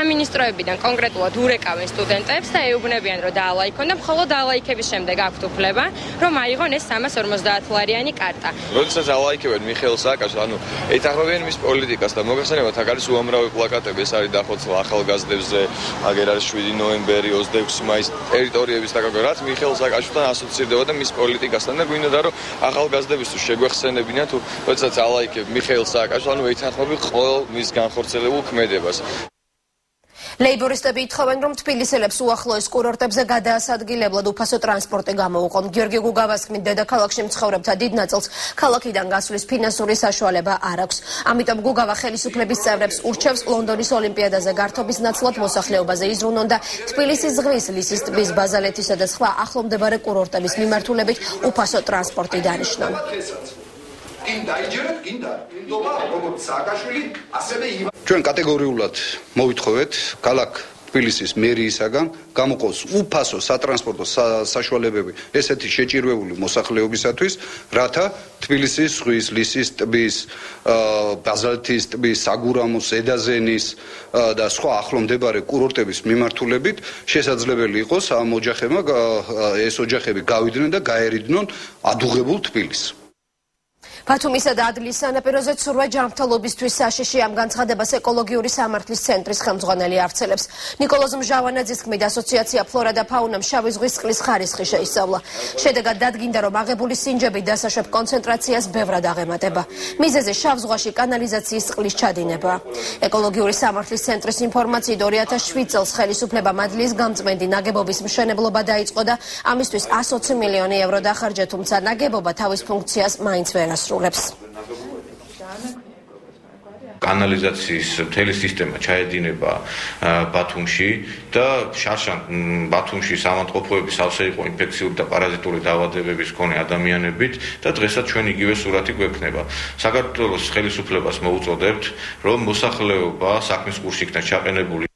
სამინისტროებიდან კონკრეტულად ურეკავენ სტუდენტებს და ეუბნებიან, რომ დაალაიქონ და მხოლოდ დაალაიქების შემდეგ აქვთ უფლება, რომ აიღონ ეს 350 ლარიანი კარტა. როდესაც დაალაიქებენ მიხეილ სააკაშს, ანუ ეთახრობენ მის პოლიტიკას და მოგეხსენებათ, აქ არის უამრავი პლაკატები, ეს არის დახოცვა ახალგაზრდებზე, აგერ არის 7 ნოემბერი, 26 მაის ტერიტორიების დაკავება, რაც მიხეილ სააკაშთან ასოცირდება და მის პოლიტიკასთან და გვინდა რომ ახალგაზრდებისთვის შეგვეხსენებინა თუ როდესაც დაალაიქებ მიხეილ სააკაშს, ანუ ეთახრობენ ყოველ მის განხორციელებულ ქმედებას. ლეიბორისტები ითხოვენ, რომ თბილისელებს უახლოეს კურორტებზე გადაასადგილებლად უფასო ტრანსპორტი გამოუყონ. გიორგი გუგავასკმი დედაქალაქში მცხოვრებთა დიდ ნაწილს ქალაქიდან გასვლის ფინანსური საშუალება არ აქვს. ამიტომ გუგავა ხელისუფლების წევრებს ურჩევს ლონდონის ოლიმპიადაზე გართობის ნაცვლად მოსახლეობაზე იზრუნონ და თბილისის ზღვის ლისის ტბის ბაზალეთისა და სხვა ახლომდებარე კურორტების მიმართულებით უფასო ტრანსპორტი დანიშნონ. იმ დაიჯერეთ გინდა ინდობა როგორც სააკაშვილი ასევე ჩვენ კატეგორიულად მოვითხოვეთ ქალაქ თბილისის მერიისაგან გამოყოს უფასო სატრანსპორტო საშუალებები ესეთი შეჭირვებული მოსახლეობისათვის, რათა თბილისის ზღვის, ლისის ტბის, ბაზალეთის ტბის, საგურამოს, ედაზენის და სხვა ახლომდებარე კურორტების მიმართულებით შესაძლებელი იყოს ამ ოჯახებმა ეს ოჯახები გავიდნენ და გაერიდნენ ადუღებულ თბილისს. ბათუმისა და ადლის სანაპიროზე ცურვა ჯანმრთელობისთვის საშიში ამ განცხადებას ეკოლოგიური სამართლის ცენტრის ხელმძღვანელი არცელებს. ნიკოლოზ მჟავანაძის თქმით, ასოციაცია ფლორა და ფაუნამ შავი ზღვის წყლის ხარისხი შეისწავლა. შედეგად დადგინდა, რომ აღებული სინჯები დასაშვებ კონცენტრაციას ბევრად აღემატება. მიზეზე შავ ზღვაში კანალიზაციის წყლის ჩადინება. ეკოლოგიური სამართლის ცენტრის ინფორმაციით 2007 წელს ხელისუფლება მადლის გამწმენდი ნაგებობის მშენებლობა დაიწყო და ამისთვის 120 მილიონი ევრო დახარჯა, თუმცა ნაგებობა თავის ფუნქციას მაინც ვერ ასრულებს. ასრულებს. კანალიზაციის მთელი სისტემა ჩაედინება ბათუმში და შარშან ბათუმში სამანტყოფოების ავსე იყო ინფექციური და პარაზიტული დაავადებების მქონე ადამიანებით და დღესაც ჩვენ იგივე სურათი გვექნება. საქართველოს ხელისუფლებას მოუწოდებთ, რომ მოსახლეობა საქმის კურსში იქნა ჩაყენებული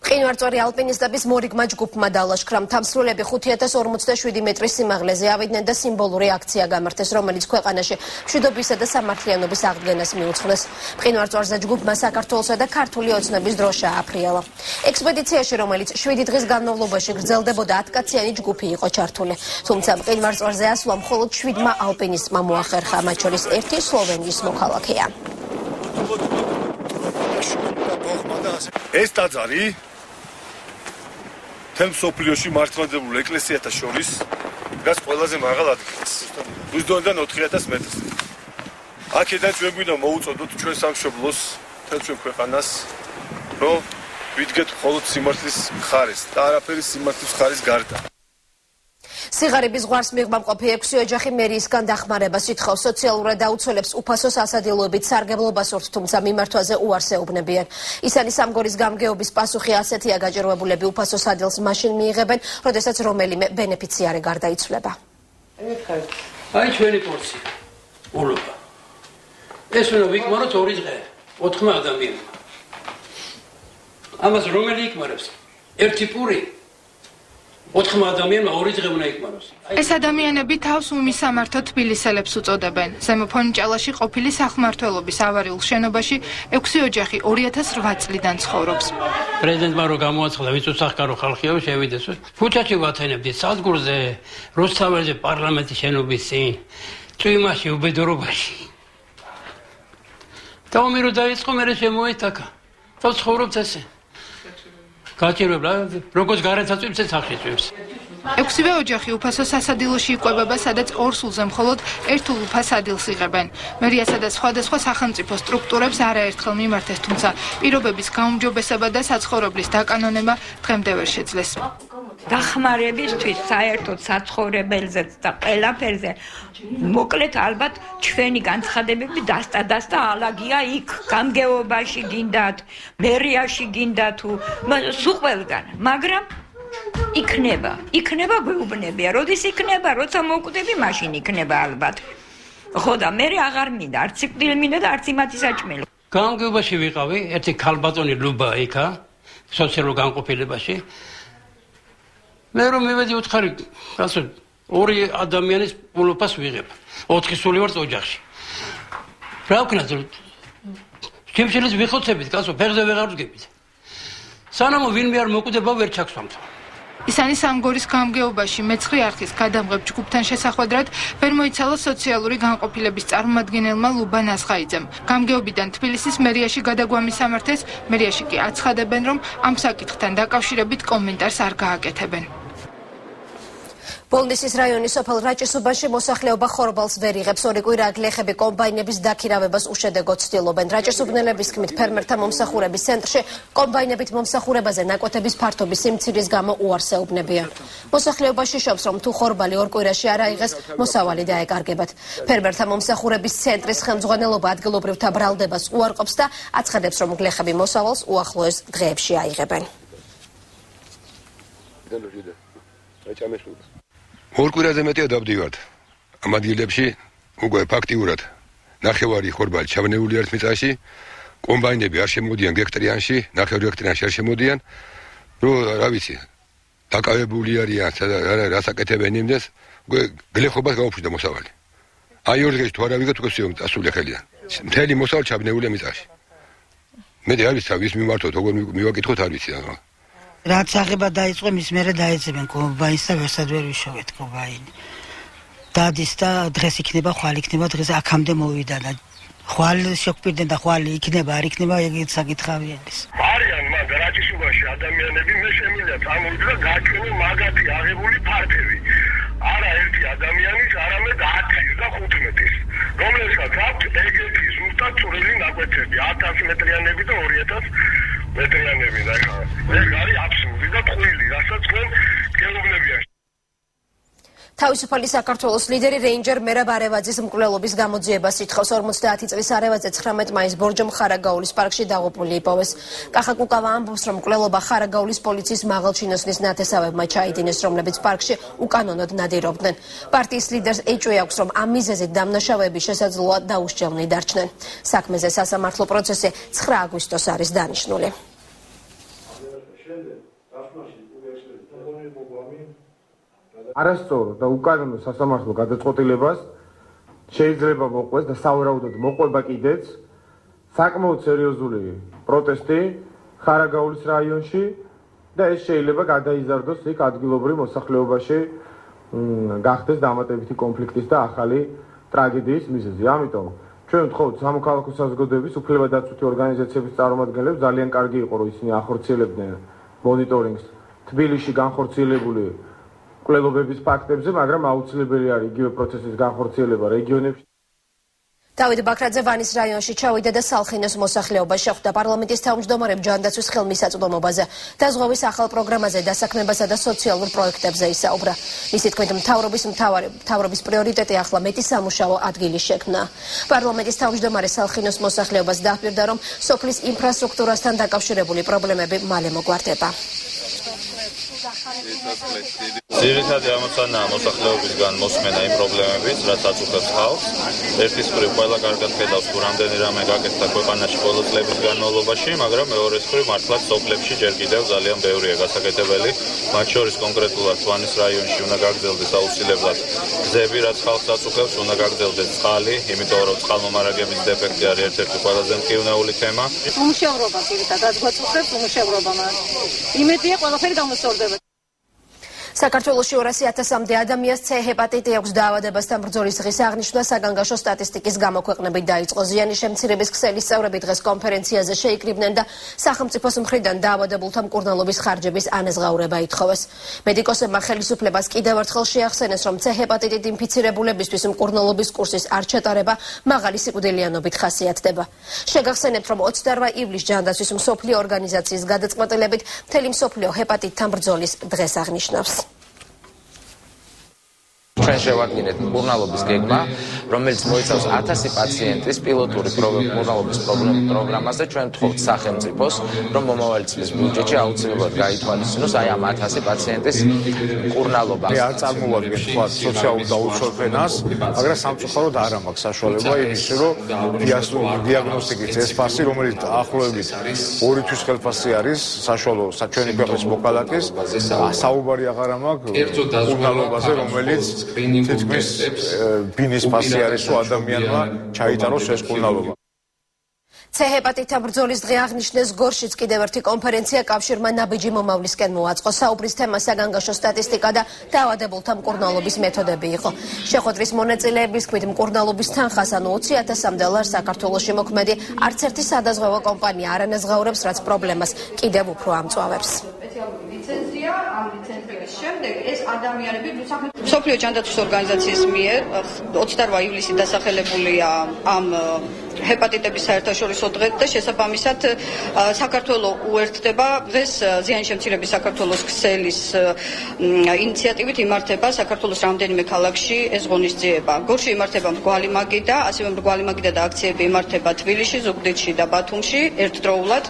მყინვარწვერი ალპინისტების მორიგმა ჯგუფმა დალაშქრა. თამსრულები 5047 მეტრის სიმაღლეზე ავიდნენ და სიმბოლური აქცია გამართეს რომელიც ქვეყანაში მშვიდობისა და სამართლიანობის აღდგენას მიუძღვნეს. მყინვარწვერზე ჯგუფმა საქართველოსა და ქართული ოცნების დროშა აფრიალა ექსპედიციაში რომელიც 7 დღის განმავლობაში გრძელდებოდა 10 კაციანი ჯგუფი იყო ჩართული. თუმცა მყინვარწვერზე ასვლა მხოლოდ 7-მა ალპინისტმა მოახერხა მათ შორის ერთი სლოვენიის მოქალაქეა. ეს ტაძარი თემ სოფლიოში მართლმადიდებლურ ეკლესიათა შორის დგას ყველაზე მაღალ ადგილას. ზუსტოდან 4000 მეტრზე. აქედან ჩვენ გვინდა მოუწოდოთ ჩვენ სამშობლოს, თელ ჩვენ ქვეყანას, რომ ვიდგეთ მხოლოდ სიმართლის ხარეს და არაფერი სიმართლის ხარის გარდა. სიღარიბის ზღვარს მიღმამყოფი ექვსი ოჯახი მერიისგან დახმარებას ითხოვს სოციალურად დაუცველებს უფასო სასადილოებით სარგებლობას ურთ თუმცა მიმართვაზე უარსეუბნებიან ისანი სამგორის გამგეობის პასუხი ასეთია გაჭირვებულები უფასო სადილს მაშინ მიიღებენ როდესაც რომელიმე ბენეფიციარი გარდაიცვლება. აი ჩვენი პორცია ულობა. ეს უნდა ვიკმაროთ ორი დღე ოთხმა ადამიანმა. ამას რომელი იკმარებს? ერთი პური ოთხმა ადამიანმა ორი დღე უნდა იკმაროს. ეს ადამიანები თავს უმისამართო თბილისელებს უწოდებენ. ზემოფონიჭალაში ყოფილი სახმართველობის ავარიულ შენობაში 6 ოჯახი 2008 წლიდან ცხოვრობს. პრეზიდენტმა რო გამოაცხადა ვიწო სახკარო ხალხიო შევიდეს. ფუჩაჩი ვათენებდით საზგურზე, როსთავერზე პარლამენტის შენობის წინ, წვიმაში უბედურობაში. და უმირო დაიწყო მე შემოეთაკა. და ცხოვრობთ ესე. გაჭირვებლა როგორც გარეთაწვიმს ეს სახში წვიმს ექვსივე ოჯახი უფასო სასადილოში იყვება, სადაც ორ სულზე მხოლოდ ერთ უფას ადილს იღებენ. მერიასა და სხვადასხვა სახელმწიფო სტრუქტურებს არაერთხელ მიმართეს, თუმცა პირობების გაუმჯობესება და საცხოვრებლის დაკანონება დღემდე ვერ შეძლეს. დახმარებისთვის საერთოდ საცხოვრებელზეც და ყველაფერზე მოკლედ ალბათ ჩვენი განცხადებები დასტა დასტა ალაგია იქ გამგეობაში გინდათ, მერიაში გინდათ თუ სულ ყველგან, მაგრამ იქნება, იქნება გვეუბნებია, როდის იქნება, როცა მოკვდები, მაშინ იქნება ალბათ. ხო და მე აღარ მინდა, არც იკვდილ მინდა და არც იმათი საჭმელი. გამგეობაში ვიყავი, ერთი ქალბატონი ლუბა იქა, სოციალურ განყოფილებაში. მე რომ მივედი უთხარი, ასე ორი ადამიანის პულოფას ვიღებ. ოთხი სული ვარ ოჯახში. რა ვქნა ძრო? ჩემშელის ვიხოცებით, კაცო, ფერზე ვეღარ ვდგებით. სანამ ვინმე არ მოკვდება, ვერ ჩაქსვამთ. ისანი სამგორის გამგეობაში მეცხრე არქის გადამღებ ჯგუფთან შესახვედრად ვერ მოიცალა სოციალური განყოფილების წარმომადგენელმა ლუბან ასხაიძემ. გამგეობიდან თბილისის მერიაში გადაგვამისამართეს, მერიაში კი აცხადებენ, რომ ამ საკითხთან დაკავშირებით კომენტარს არ გააკეთებენ. ბოლნისის რაიონის სოფელ რაჭისუბანში მოსახლეობა ხორბალს ვერ იღებს. ორი კვირა გლეხები კომბაინების დაქირავებას უშედეგო ცდილობენ. რაჭისუბნელების თქმით ფერმერთა მომსახურების ცენტრში კომბაინებით მომსახურებაზე ნაკვეთების ფართობის სიმცირის გამო უარსეუბნებიან მოსახლეობაში შობს რომ თუ ხორბალი ორ კვირაში არ აიღეს მოსავალი დაეკარგებათ ფერმერთა მომსახურების ცენტრის ხელმძღვანელობა ადგილობრივთა ბრალდებას უარყოფს და აცხადებს რომ გლეხები მოსავალს უახლოეს დღეებში აიღებენ. დელოჟიდე რაჭამესულა ორ კვირაზე მეტია დავდივართ ამ ადგილებში უკვე ფაქტიურად ნახევარი ხორბალი ჩავნეული ერთ მიწაში კომბაინები არ შემოდიან გექტრიანში ნახევარი გექტრიანში არ შემოდიან. რო რა ვიცი დაკავებული არიან რა რასაკეთებენ იმდეს უკვე გლეხობას გაუფრდა მოსავალი. აი ორ დღეში თუ არ ავიგეთ უკვე სიო დასული ხელიდან მთელი მოსავალი ჩავნეული მიწაში. მე არ ვიცი ვის მიმართოთ როგორ მივაკითხოთ არ ვიცი ანუ რაც აღება დაიწყო მის მერე დაეძებენ კომბაინს და ვერსად ვერ ვიშოვეთ კომბაინი დადის და დღეს იქნება ხვალ იქნება დღეს აქამდე მოვიდა და ხვალ შეგპირდნენ და ხვალ იქნება არ იქნება ეგეც საკითხავიანის არიან მაგ რაჭიშუბაში ადამიანები მე შემიძლია წამოვიდე და გაჩვენო მაგათი აღებული ფაქტები არა ერთი ადამიანის არამედ 10-ის და 15-ის რომელსაც აქვს ეგეთი ზუსტად წვრილი ნაკვეთები. 1000 მეტრიანები და 2000 მეტრიანები და ხა ეს არის აბსურდი და ტყუილი რასაც თქვენ გეუბნებიან თავისუფალი საქართველოს ლიდერი რეინჯერ მერაბ არევაძის მკვლელობის გამოძიებას ითხოვს 50 წლის არევაძე 19 მაისს ბორჯომ ხარაგაულის პარკში დაღუპული იპოვეს. კახა კუკავა ამბობს, რომ მკვლელობა ხარაგაულის პოლიციის მაღალჩინოსნის ნათესავებმა ჩაიდინეს, რომლებიც პარკში უკანონოდ ნადირობდნენ. პარტიის ლიდერს ეჭვი აქვს, რომ ამ მიზეზით დამნაშავეები შესაძლოა დაუსჯელნი დარჩნენ. საქმეზე სასამართლო პროცესი 9 აგვისტოს არის დანიშნული. არასწორო და უკანონო სასამართლო გადაწყვეტილებას შეიძლება მოყვეს და საავადმყოფოდ მოყვება კიდეც საკმაოდ სერიოზული პროტესტი ხარაგაულის რაიონში და ეს შეიძლება გადაიზარდოს იქ ადგილობრივ მოსახლეობაში გახდეს დამატებითი კონფლიქტის და ახალი ტრაგედიის მიზეზი. ამიტომ ჩვენ ვთხოვთ სამოქალაქო საზოგადოების უფლებადაცვითი ორგანიზაციების წარმომადგენლებს ძალიან კარგი იყო რომ ისინი ახორციელებდნენ მონიტორინგს თბილისში განხორციელებული კვლელობების ფაქტებზე, მაგრამ აუცილებელი არის იგივე პროცესის განხორციელება რეგიონებში. დავით ბაქრაძე ვანის რაიონში ჩავიდა და სალხინოს მოსახლეობა შეხვდა პარლამენტის თავმჯდომარემ ჯანდაცვის ხელმისაწვდომობაზე და ზღვავის ახალ პროგრამაზე დასაქმებასა და სოციალურ პროექტებზე ისაუბრა. მისი თქმით, მთავრობის მთავარი მთავრობის პრიორიტეტი ახლა მეტი სამუშაო ადგილის შექმნა. პარლამენტის თავმჯდომარე სალხინოს მოსახლეობას დააპირდა, რომ სოფლის ინფრასტრუქტურასთან დაკავშირებული პრობლემები მალე მოგვარდება. ძირითადი ამოცანაა მოსახლეობისგან მოსმენა იმ პრობლემების, რაც აწუხებს ხალხს. ერთის მხრივ ყველა კარგად ხედავს, თუ რამდენი რამე გაკეთდა ქვეყანაში ბოლო წლების განმავლობაში, მაგრამ მეორეს მხრივ მართლაც სოფლებში ჯერ კიდევ ძალიან ბევრია გასაკეთებელი. მათ შორის კონკრეტულად ვანის რაიონში უნდა გაგრძელდეს აუცილებლად გზები, რაც ხალხს აწუხებს, უნდა გაგრძელდეს წყალი, იმიტომ რომ წყალმომარაგების დეფექტი არის ერთ-ერთი ყველაზე მტკივნეული თემა. უმშევრობა პირდაპირ გვაწუხებს უმშევრობა მას. იმედია ყველაფერი გამოსწორდება. საქართველოში 200.000-მდე ადამიანს C ჰეპატიტი აქვს დაავადებასთან ბრძოლის დღის აღნიშვნა საგანგაშო სტატისტიკის გამოქვეყნებით დაიწყო. ზიანის შემცირების ქსელის წევრები დღეს კონფერენციაზე შეიკრიბნენ და სახელმწიფოს მხრიდან დაავადებულთა მკურნალობის ხარჯების ანაზღაურება ითხოვეს. მედიკოსებმა ხელისუფლებას კიდევ ერთხელ შეახსენეს, რომ C ჰეპატიტით ინფიცირებულებისთვის მკურნალობის კურსის არ ჩატარება მაღალი სიკვდილიანობით ხასიათდება. შეგახსენებთ, რომ 28 ივლისს ჯანდაცვის მსოფლიო ორგანიზაციის გადაწყვეტილებით მთელი მსოფლიო ჰეპატიტთან ბრძოლის დღეს აღნიშნავს. ჩვენ შევადგინეთ მკურნალობის გეგმა, რომელიც მოიცავს 1000 პაციენტის პილოტური მკურნალობის პროგრამაზე. ჩვენ ვთხოვთ სახელმწიფოს, რომ მომავალი წლის ბიუჯეტში აუცილებლად გაითვალისწინოს აი ამ 1000 პაციენტის მკურნალობა. მე არ წარმოვადგენ თქვა სოციალურ დაუცველფენას, მაგრამ სამწუხაროდ არ ამაქვს საშუალება იმისი, რომ დიაგნოსტიკის ეს ფასი, რომელიც ახლოვებით ორი თვის ხელფასი არის, საშუალო საჩვენი ქვეყნის მოქალაქის, საუბარი აღარ ამაქვს მკურნალობაზე, რომელიც თითქმის ბინის ფასი არის რომ ადამიანმა ჩაიტაროს ეს კურნალობა C ჰეპატიტთან ბრძოლის დღე აღნიშნეს გორშიც კიდევ ერთი კონფერენცია კავშირმა ნაბიჯი მომავლისკენ მოაწყო. საუბრის თემა საგანგაშო სტატისტიკა და დაავადებულთა მკურნალობის მეთოდები იყო. შეხვედრის მონაწილეების თქმით მკურნალობის თანხას ანუ 20000 დოლარს საქართველოსში მოქმედი არც ერთი სადაზღვევო კომპანია არ ანაზღაურებს, რაც პრობლემას კიდევ უფრო ამწვავებს. ლიცენზია ამ ლიცენზიის შემდეგ ეს ადამიანები მსოფლიო ჯანდაცვის ორგანიზაციის მიერ 28 ივლისით დასახელებულია ამ ჰეპატიტების საერთაშორისო დღე და შესაბამისად საქართველოს უერთდება დღეს ზიანშემცირების საქართველოს ქსელის ინიციატივით იმართება საქართველოს რამდენიმე ქალაქში ეს ღონისძიება. გორში იმართება მრგვალი მაგი და ასევე მრგვალი მაგი და აქციები იმართება თბილისში, ზუგდიდში და ბათუმში ერთდროულად.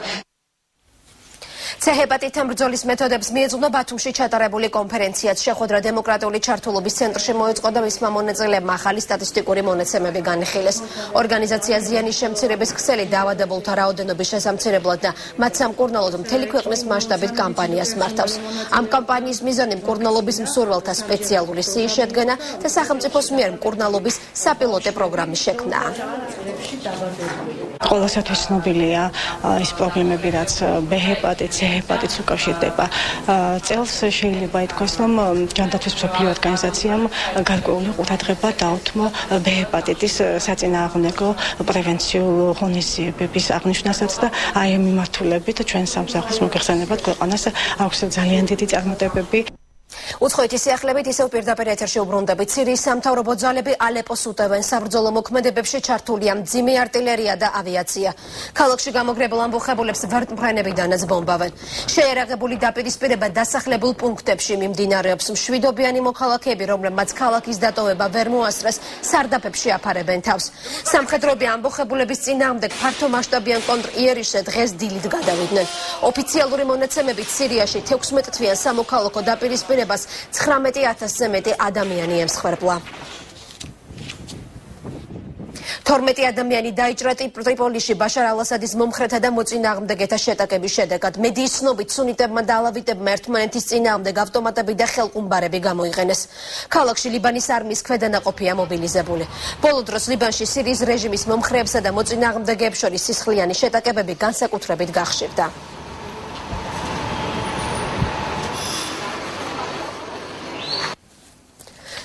ცეჰეპატიტთან ბრძოლის მეთოდებს მიეძღვნა ბათუმში ჩატარებული კონფერენციაც შეხვედრა დემოკრატიული ჩართულობის ცენტრში მოეწყო და მისმა მონაწილეებმა ახალი სტატისტიკური მონაცემები განიხილეს. ორგანიზაცია ზიანის შემცირების ქსელი დაავადებულთა რაოდენობის შესამცირებლად და მათ სამკურნალოდ მთელი ქვეყნის მასშტაბით კამპანიას მართავს. ამ კამპანიის მიზანი მკურნალობის მსურველთა სპეციალური სიის შედგენა და სახელმწიფოს მიერ მკურნალობის საპილოტე პროგრამის შექმნა. ყოველსათვის ცნობილია ის პრობლემები რაც ბ-ჰეპატიტი ჰეპატიტს უკავშირდება. წელს შეიძლება ითქვას, რომ ჯანდაცვის მსოფლიო ორგანიზაციამ გარკვეული ყურადღება დაუთმო ბ ჰეპატიტის საწინააღმდეგო პრევენციულ ღონისძიებების აღნიშვნასაც და აი ამ მიმართულებით ჩვენ სამსახურს მოგეხსენებათ ქვეყანას აქვს ძალიან დიდი წარმატებები. უცხოეთი სიახლებით ისევ პირდაპირ ეთერში უბრუნდებით. სირიის სამთავრობო ძალები ალეპოს უტევენ. საბრძოლო მოქმედებებში ჩართულია მძიმე არტილერია და ავიაცია. ქალაქში გამოგრებულ ამბოხებულებს ვერტმფრენებიდანაც ბომბავენ. შეერაღებული დაპირისპირება დასახლებულ პუნქტებში მიმდინარეობს. მშვიდობიანი მოქალაქეები, რომლებმაც ქალაქის დატოვება ვერ მოასწრეს, სარდაფებში აფარებენ თავს. სამხედროები ამბოხებულების წინააღმდეგ ფართო მასშტაბიან კონტრიერიშზე დღეს დილით გადავიდნენ. ოფიციალური მონაცემებით სირიაში 16 თვიან სამოქალაქო დაპირისპირება ხმებას 19000-ზე მეტი ადამიანი ემსხვერპლა. 12 ადამიანი დაიჭრა ტრიპოლიში ბაშარ ალასადის მომხრეთა და მოწინააღმდეგეთა შეტაკების შედეგად. მედიის ცნობით სუნიტებმა და ალავიტებმა ერთმანეთის წინააღმდეგ ავტომატები და ხელყუმბარები გამოიყენეს. ქალაქში ლიბანის არმიის ქვედანაყოფია მობილიზებული. ბოლო დროს ლიბანში სირიის რეჟიმის მომხრეებსა და მოწინააღმდეგეებს შორის სისხლიანი შეტაკებები განსაკუთრებით გახშირდა.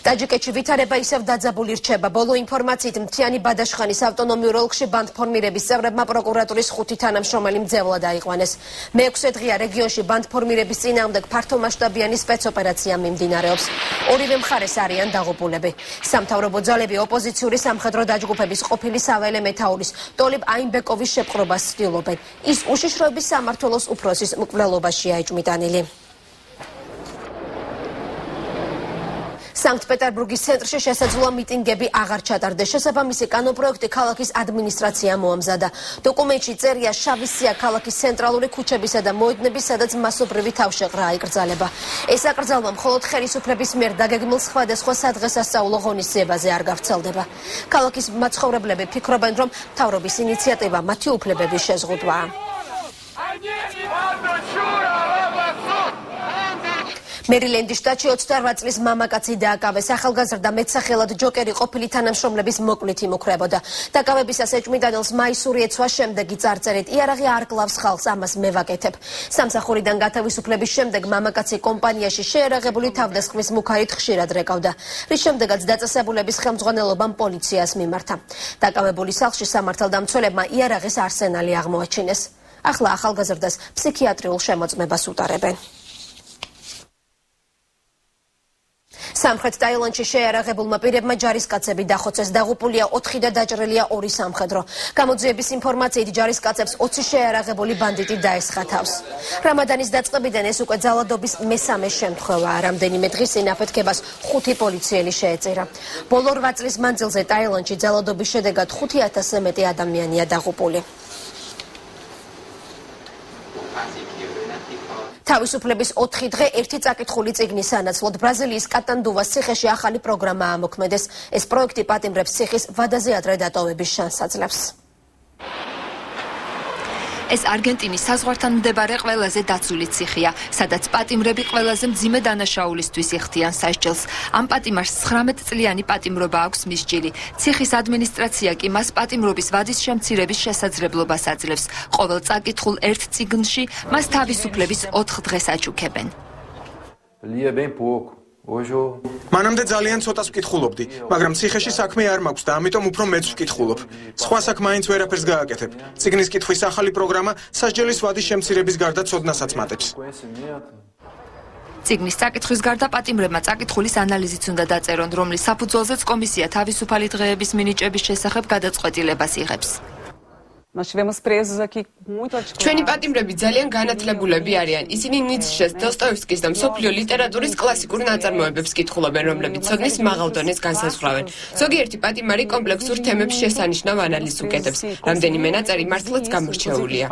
ტაჯიკეთში ვითარება ისევ დაძაბული რჩება. ბოლო ინფორმაციით მთიანი ბადაშხანის ავტონომიურ ოლქში ბანდფორმირების წევრებმა პროკურატურის ხუთი თანამშრომელი მძევლა დაიყვანეს. მეექვსე დღეა რეგიონში ბანდფორმირების წინააღმდეგ ფართომასშტაბიანი სპეცოპერაცია მიმდინარეობს. ორივე მხარეს არიან დაღუპულები. სამთავრობო ძალები ოპოზიციური სამხედრო დაჯგუფების ყოფილი საველე მეთაურის ტოლიბ აინბეკოვის შეპყრობას ცდილობენ. ის უშიშროების სამართლოს უფროსის მკვლელობაშია ეჭმიტანილი. სანქტ-პეტერბურგის ცენტრში შესაძლოა მიტინგები აღარ ჩატარდეს. შესაბამისი კანონპროექტი ქალაქის ადმინისტრაციამ მოამზადა. დოკუმენტში წერია შავი სია ქალაქის ცენტრალური ქუჩებისა და მოედნების, სადაც მასობრივი თავშეყრა აიკრძალება. ეს აკრძალვა მხოლოდ ხელისუფლების მიერ დაგეგმილ სხვადასხვა სადღესასწაულო ღონისძიებაზე არ გავრცელდება. ქალაქის მაცხოვრებლები ფიქრობენ, რომ თავრობის ინიციატივა მათი უფლებების შეზღუდვაა. მერილენდის შტატში 28 წლის მამაკაცი დააკავეს. ახალგაზრდა მეცახელად ჯოკერი ყოფილი თანამშრომლების მოკლით იმუქრებოდა. დაკავებისას ეჭმიდანელს მაისური ეცვა შემდეგი წარწერით იარაღი არ კლავს ხალხს ამას მე ვაკეთებ სამსახურიდან გათავისუფლების შემდეგ მამაკაცი კომპანიაში შეერაღებული თავდასხმის მუქარით ხშირად რეკავდა. რის შემდეგაც დაწესებულების ხელმძღვანელობამ პოლიციას მიმართა. დაკავებული სახლში სამართალდამცველებმა იარაღის არსენალი აღმოაჩინეს. ახლა ახალგაზრდას ფსიქიატრიულ შემოწმებას უტარებენ სამხრეთ ტაილანდში შეერაღებულმა პირებმა ჯარისკაცები დახოცეს. დაღუპულია 4 და დაჭრილია 2 სამხედრო. გამოძიების ინფორმაციით ჯარისკაცებს 20 შეერაღებული ბანდიტი დაესხა თავს რამადანის დაწყებიდან ეს უკვე ძალადობის მესამე შემთხვევაა რამდენიმე დღის წინ აფეთქებას ხუთი პოლიციელი შეეწირა. ბოლო 8 წლის მანძილზე ტაილანდში ძალადობის შედეგად 5000-ზე მეტი ადამიანია დაღუპული თავისუფლების 4 დღე ერთი წაკითხული წიგნის სანაცვლოდ ბრაზილიის კატანდუვას ციხეში ახალი პროგრამა ამოქმედეს. ეს პროექტი პატიმრებს ციხის ვადაზე ადრე დატოვების შანსს აძლევს. ეს არგენტინის საზღვართან მდებარე ყველაზე დაცული ციხეა, სადაც პატიმრები ყველაზე მძიმე დანაშაულისთვის იხდიან სასჯელს. ამ პატიმარს 19 წლიანი პატიმრობა აქვს მისჯილი. ციხის ადმინისტრაცია კი მას პატიმრობის ვადის შემცირების შესაძლებლობას აძლევს. ყოველ წაკითხულ ერთ წიგნში მას თავისუფლების 4 დღეს აჩუქებენ. lia bem pouco ოჟო მანამდე ძალიან ცოტას ვკითხულობდი, მაგრამ ციხეში საქმე არ მაქვს და ამიტომ უფრო მეც ვკითხულობ. სხვა საქმე აინც ვერაფერს გააკეთებ. ციგნის კითხვის ახალი პროგრამა სასჯელის ვადის შემცირების გარდა ცოდნასაც მატებს. ციგნის წაკითხვის გარდა პატიმრებმა წაკითხulis ანალიზიც უნდა დაწერონ, რომლის საფუძველზეც კომისია თავისუფალი დღეების მინიჭების შესახებ გადაწყვეტილებას იღებს. Nós tivemos presos aqui muito articulados. ჩვენი პატიმრები ძალიან განათლებულები არიან. ისინი ნიცშეს, დოსტოევსკის და მსოფლიო ლიტერატურის კლასიკურ ნაწარმოებებს კითხულობენ, რომლებიც ცოდნის მაღალ დონეს განსაზღვრავენ. ზოგიერთი პატიმარი კომპლექსურ თემებს შესანიშნავ ანალიზს უკეთებს. რამდენიმე ნაწერი მართლაც გამორჩეულია.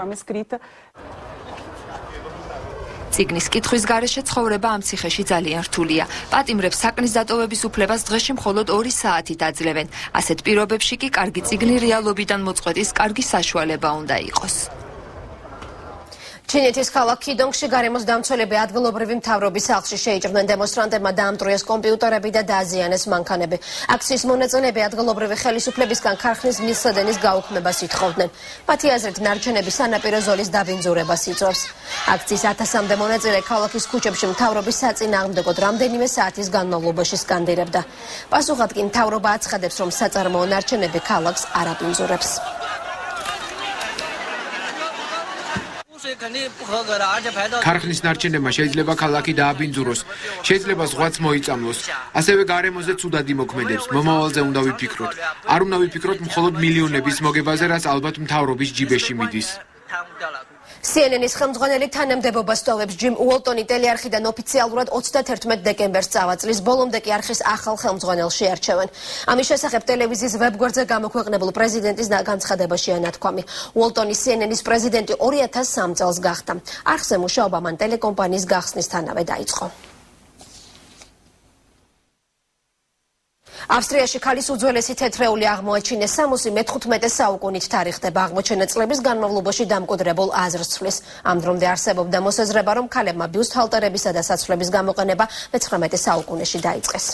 ციგნის კითხვის გარეშე ცხოვრება ამ ციხეში ძალიან რთულია. პატიმრებს საკნის დატოვების უფლებას დღეში მხოლოდ 2 საათით აძლევენ. ასეთ პირობებში კი კარგი ციგნი რეალობიდან მოწყვეტის კარგი საშუალება უნდა იყოს. ჩინეთის ქალაქ ქიდონგში გარემოს დამცველები ადგილობრივი მთავრობის სახლში შეიჭრნენ დემონსტრანტებმა დაამტვრიეს კომპიუტერები და დააზიანეს მანქანები. აქციის მონაწილეები ადგილობრივი ხელისუფლებისგან ქარხნის მილსადენის გაუქმებას ითხოვდნენ. მათი აზრით ნარჩენები სანაპირო ზოლის დაბინძურებას იწვევს. აქციის 1000-მდე მონაწილე ქალაქის ქუჩებში მთავრობის საწინააღმდეგოდ რამდენიმე საათის განმავლობაში სკანდირებდა. პასუხად კი მთავრობა აცხადებს, რომ საწარმოო ნარჩენები ქალაქს არ აბინძურებს. ქარხნის ნარჩენებმა შეიძლება ქალაქი დააბინძუროს, შეიძლება ზღვაც მოიწამლოს. ასევე გარემოზე ცუდად იმოქმედებს, მომავალზე უნდა ვიფიქროთ. არ უნდა ვიფიქროთ მხოლოდ მილიონების მოგებაზე, რაც ალბათ მთავრობის ჯიბეში მიდის. CNN-ის ხელმძღვანელი თანამდებობას სტოვებს ჯიმ უოლტონი ტელეარხიდან ოფიციალურად 31 დეკემბერს წავაწლის ბოლომდე კი არხის ახალ ხელმძღვანელს შეარჩევენ. ამის შესახებ ტელევიზიის ვებგვერდზე გამოქვეყნებულ პრეზიდენტის განცხადებაშია ნათქვამი. უოლტონი CNN-ის პრეზიდენტი 2003 წელს გახდა. არხზე მუშაობა მან ტელეკომპანიის გახსნისთანავე დაიწყო. ავსტრიაში ქალის უძველესი თეთრეული აღმოაჩინეს სამოსი მე-15 საუკუნით თარიღდება აღმოჩენა წლების განმავლობაში დამკვიდრებულ აზრს ცვლის. ამ დრომდე არსებობდა მოსაზრება, რომ ქალებმა ბიუსტჰალტერებისა და საცვლების გამოყენება მე-19 საუკუნეში დაიწყეს.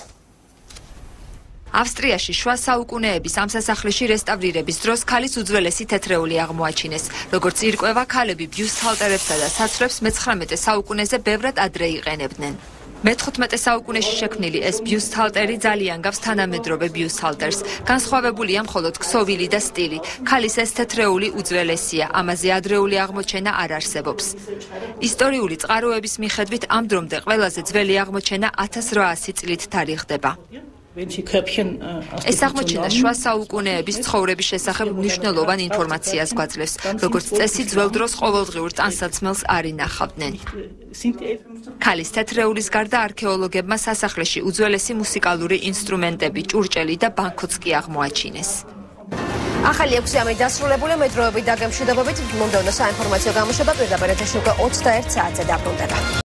ავსტრიაში შუა საუკუნეების ამ სასახლეში რესტავრირების დროს ქალის უძველესი თეთრეული აღმოაჩინეს. როგორც ირკვევა, ქალები ბიუსტჰალტერებსა და საცვლებს მე-19 საუკუნეზე ბევრად ადრე იყენებდნენ. მე-15 საუკუნეში შექმნილი ეს ბიუსტჰალტერი ძალიან გავს თანამედროვე ბიუსტჰალტერს. განსხვავებულია მხოლოდ ქსოვილი და სტილი. ქალის ეს თეთრეული უძველესია, ამაზე ადრეული აღმოჩენა არ არსებობს. ისტორიული წყაროების მიხედვით ამ დრომდე ყველაზე ძველი აღმოჩენა 1800 წლით თარიღდება. ეს აღმოჩენა შუა საუკუნეების ცხოვრების შესახებ მნიშვნელოვან ინფორმაციას გვაძლევს, როგორც წესი ძველ დროს ყოველდღიურ ტანსაცმელს არ ინახავდნენ. ქალის თეთრეულის გარდა არქეოლოგებმა სასახლეში უძველესი მუსიკალური ინსტრუმენტები, ჭურჭელი და ბანკოც კი აღმოაჩინეს. ახალი 6 ამი დასრულებული მეტროები დაგემშვიდობებით მომდევნო საინფორმაციო გამოშვება პირდაპირ ეთერში უკვე 21 საათზე დაბრუნდება.